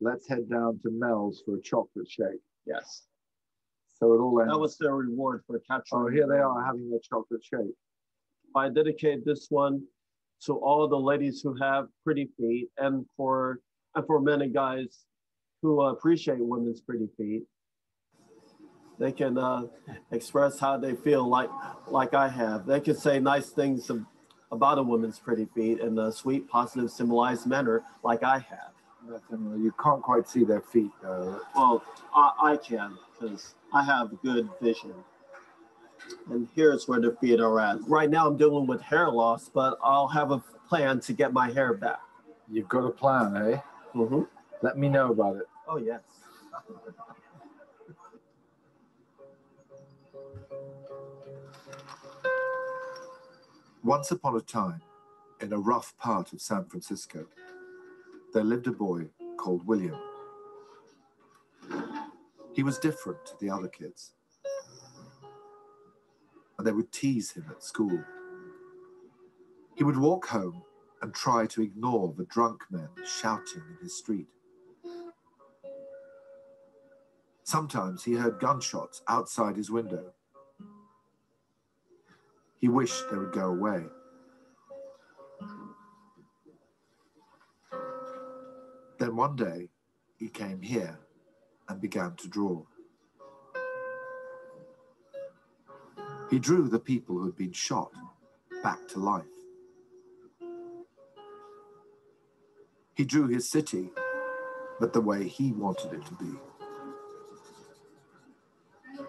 let's head down to Mel's for a chocolate shake. Yes. So it all ends. That was their reward for capturing. Oh, here they are having their chocolate shake. I dedicate this one to all the ladies who have pretty feet and for and for many guys who appreciate women's pretty feet. They can uh, express how they feel like like I have. They can say nice things about a woman's pretty feet in a sweet, positive, symbolized manner like I have. Definitely. You can't quite see their feet though. Well, I, I can because I have good vision. And here's where the feet are at. Right now I'm dealing with hair loss, but I'll have a plan to get my hair back. You've got a plan, eh? Mm-hmm. Let me know about it. Oh, yes. Once upon a time, in a rough part of San Francisco, there lived a boy called William. He was different to the other kids, and they would tease him at school. He would walk home and try to ignore the drunk men shouting in his street. Sometimes he heard gunshots outside his window. He wished they would go away. Then one day, he came here and began to draw. He drew the people who had been shot back to life. He drew his city, but the way he wanted it to be.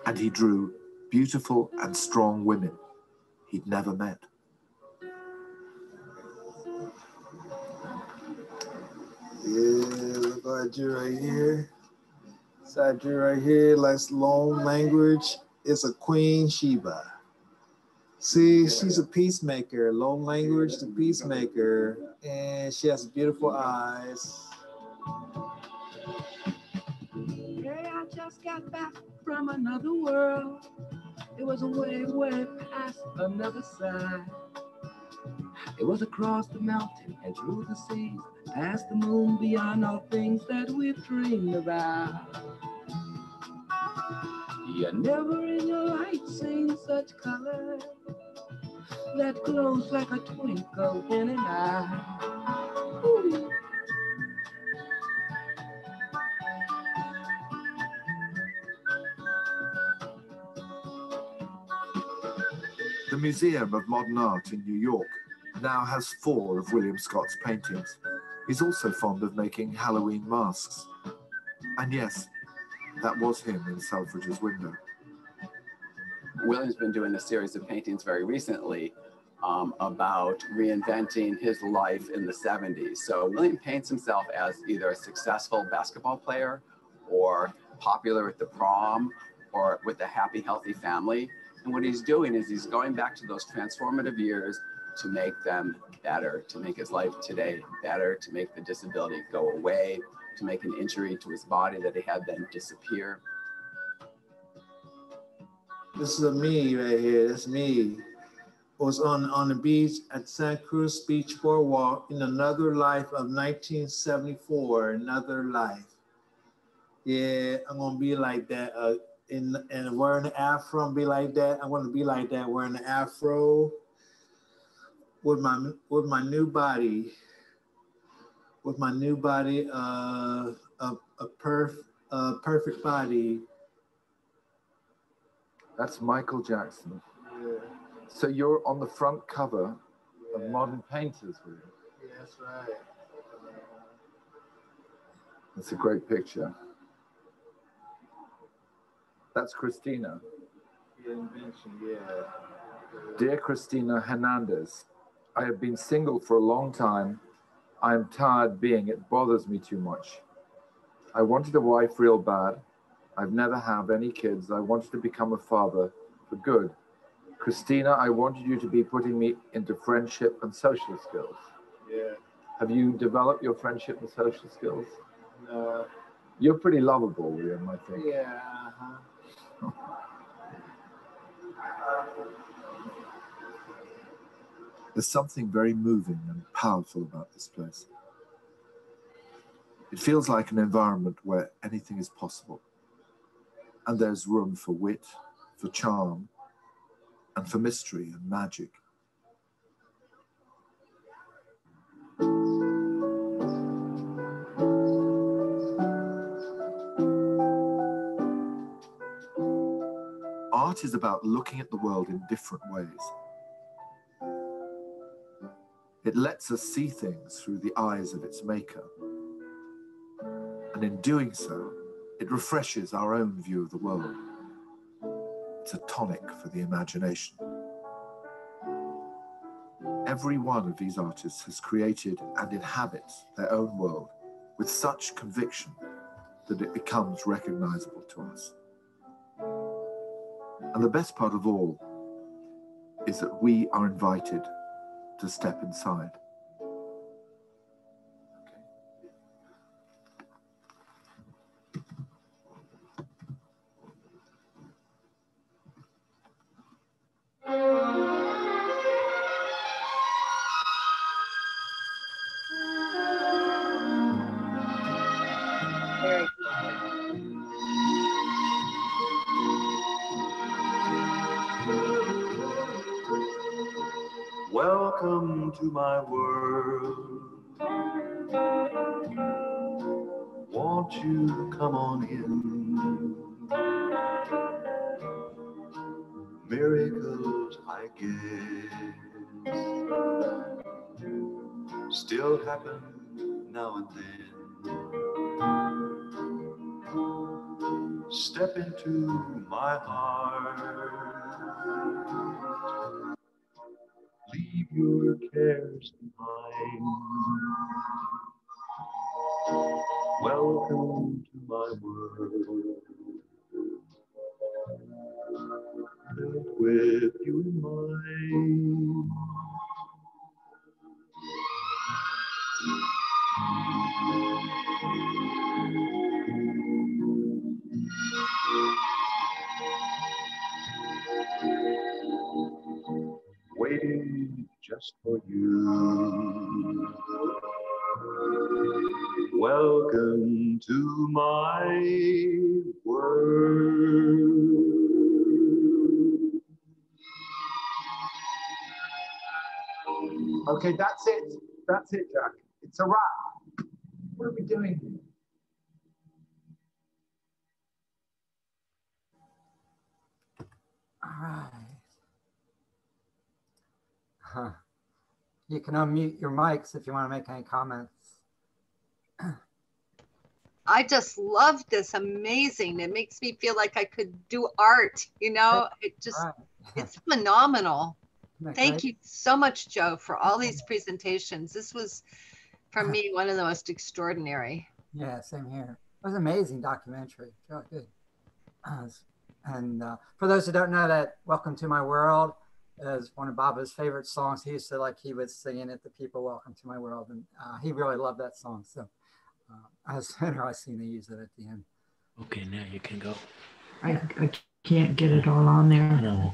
And he drew beautiful and strong women he'd never met. Yeah, I drew right here. So I drew right here, like long language. It's a Queen Sheba. See, she's a peacemaker, long language to peacemaker, and she has beautiful eyes. Hey, I just got back from another world. It was a way, way past another side. It was across the mountain and through the seas, past the moon, beyond all things that we've dreamed about. You never in your life seen such color that glows like a twinkle in an eye. Ooh. The Museum of Modern Art in New York now has four of William Scott's paintings. He's also fond of making Halloween masks. And yes, that was him in Selfridge's window. William's been doing a series of paintings very recently um, about reinventing his life in the 70s. So William paints himself as either a successful basketball player or popular at the prom or with a happy, healthy family. And what he's doing is he's going back to those transformative years to make them better, to make his life today better, to make the disability go away, to make an injury to his body that he had then disappear. This is me right here. That's me. Was on, on the beach at Santa Cruz Beach Boardwalk in another life of 1974. Another life. Yeah, I'm gonna be like that. Uh, in and wearing the afro and be like that. I want to be like that, wearing the afro with my with my new body, with my new body, uh, a a perf a perfect body. That's Michael Jackson. Yeah. So you're on the front cover yeah. of Modern Painters, with Yeah, that's right. That's a great picture. That's Christina. Yeah. Dear Christina Hernandez, I have been single for a long time. I am tired being, it bothers me too much. I wanted a wife real bad. I've never had any kids. I wanted to become a father for good. Christina, I wanted you to be putting me into friendship and social skills. Yeah. Have you developed your friendship and social skills? No. You're pretty lovable, William, I think. Yeah. Uh-huh. There's something very moving and powerful about this place. It feels like an environment where anything is possible. And there's room for wit, for charm, and for mystery and magic. Art is about looking at the world in different ways. It lets us see things through the eyes of its maker. And in doing so, it refreshes our own view of the world. It's a tonic for the imagination. Every one of these artists has created and inhabits their own world with such conviction that it becomes recognizable to us. And the best part of all is that we are invited to step inside. Cares behind. Welcome to my world. Built with you in mind. Just for you. Welcome to my world. Okay, that's it. That's it, Jack. It's a wrap. What are we doing here? All right. You can unmute your mics if you want to make any comments. I just love this. Amazing. It makes me feel like I could do art, you know, it just, right. it's phenomenal. Thank great? you so much, Joe, for all these presentations. This was, for me, one of the most extraordinary. Yeah, same here. It was amazing documentary. Really good. Uh, And uh, for those who don't know that, Welcome to My World is one of Baba's favorite songs. He used to like, he was singing it "The people, Welcome to My World. And uh, he really loved that song. So uh, I was interesting to use it at the end. Okay, now you can go. I, I can't get it all on there. No.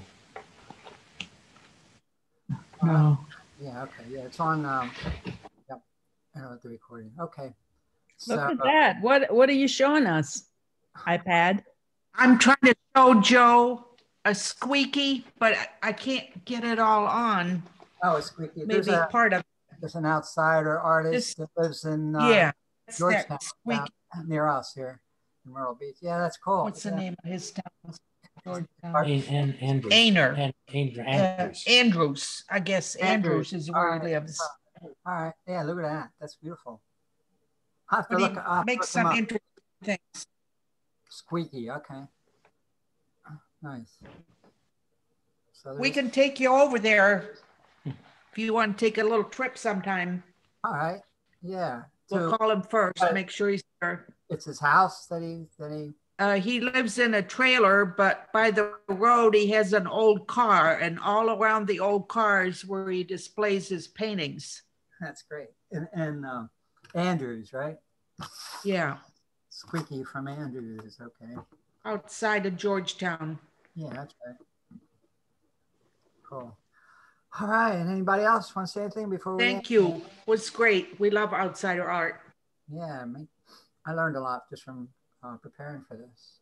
No. Yeah, okay. Yeah, it's on, um, yep, I know the recording. Okay. Look So- at that. What what are you showing us? iPad. I'm trying to show Joe a squeaky, but I- I can't get it all on. Oh, it's squeaky. There's Maybe a- part of There's an outsider artist that lives in uh, Yeah, it's that Georgetown, squeak- down near us here in Myrtle Beach. Yeah, that's cool. what's the name of his town? Georgetown. And, and Andrews. Aner. And, Andrew, Uh, Andrews. Andrews. I guess Andrews, is where All he lives. All right. Yeah, look at that. That's beautiful. I'll have to But look, I'll have to look some interesting things. Squeaky. Okay. Nice. So We can take you over there if you want to take a little trip sometime. All right. Yeah. We'll So- call him first, make sure he's there. It's his house that he that he. Uh, he lives in a trailer, but by the road, he has an old car, and all around the old cars where he displays his paintings. That's great. And and um, Andrews, right? Yeah, Squeaky from Andrews. Okay. outside of Georgetown. Yeah, that's right. Cool. All right. And anybody else want to say anything before we? Thank you. It Was great. We love outsider art. Yeah, me, I learned a lot just from uh, preparing for this.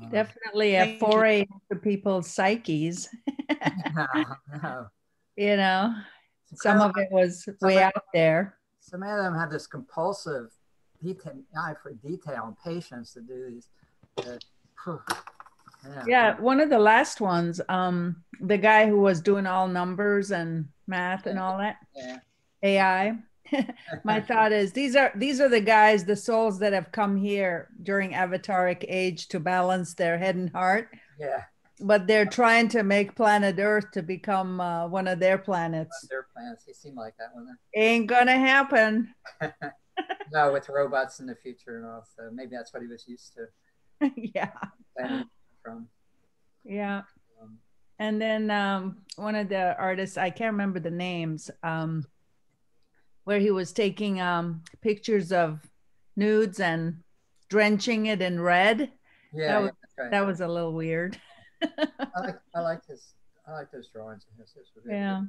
Um, Definitely a Thank you. foray into people's psyches. no. You know, some of it was way out there. Some of them have this compulsive detail, eye for detail and patience to do these. Uh, phew. Yeah. Yeah, one of the last ones, um, the guy who was doing all numbers and math and all that, Yeah. AI. My thought is these are these are the guys, the souls that have come here during avataric age to balance their head and heart. Yeah. But they're trying to make planet Earth to become uh, one of their planets. Their plans. They seem like that one. Ain't gonna happen. No, with robots in the future and all. So maybe that's what he was used to. yeah. planning From. Yeah. Um, And then um, one of the artists, I can't remember the names, um, where he was taking um, pictures of nudes and drenching it in red. Yeah, that was, that's right. that was a little weird. I like I like his I like those drawings. his. Good. Yeah.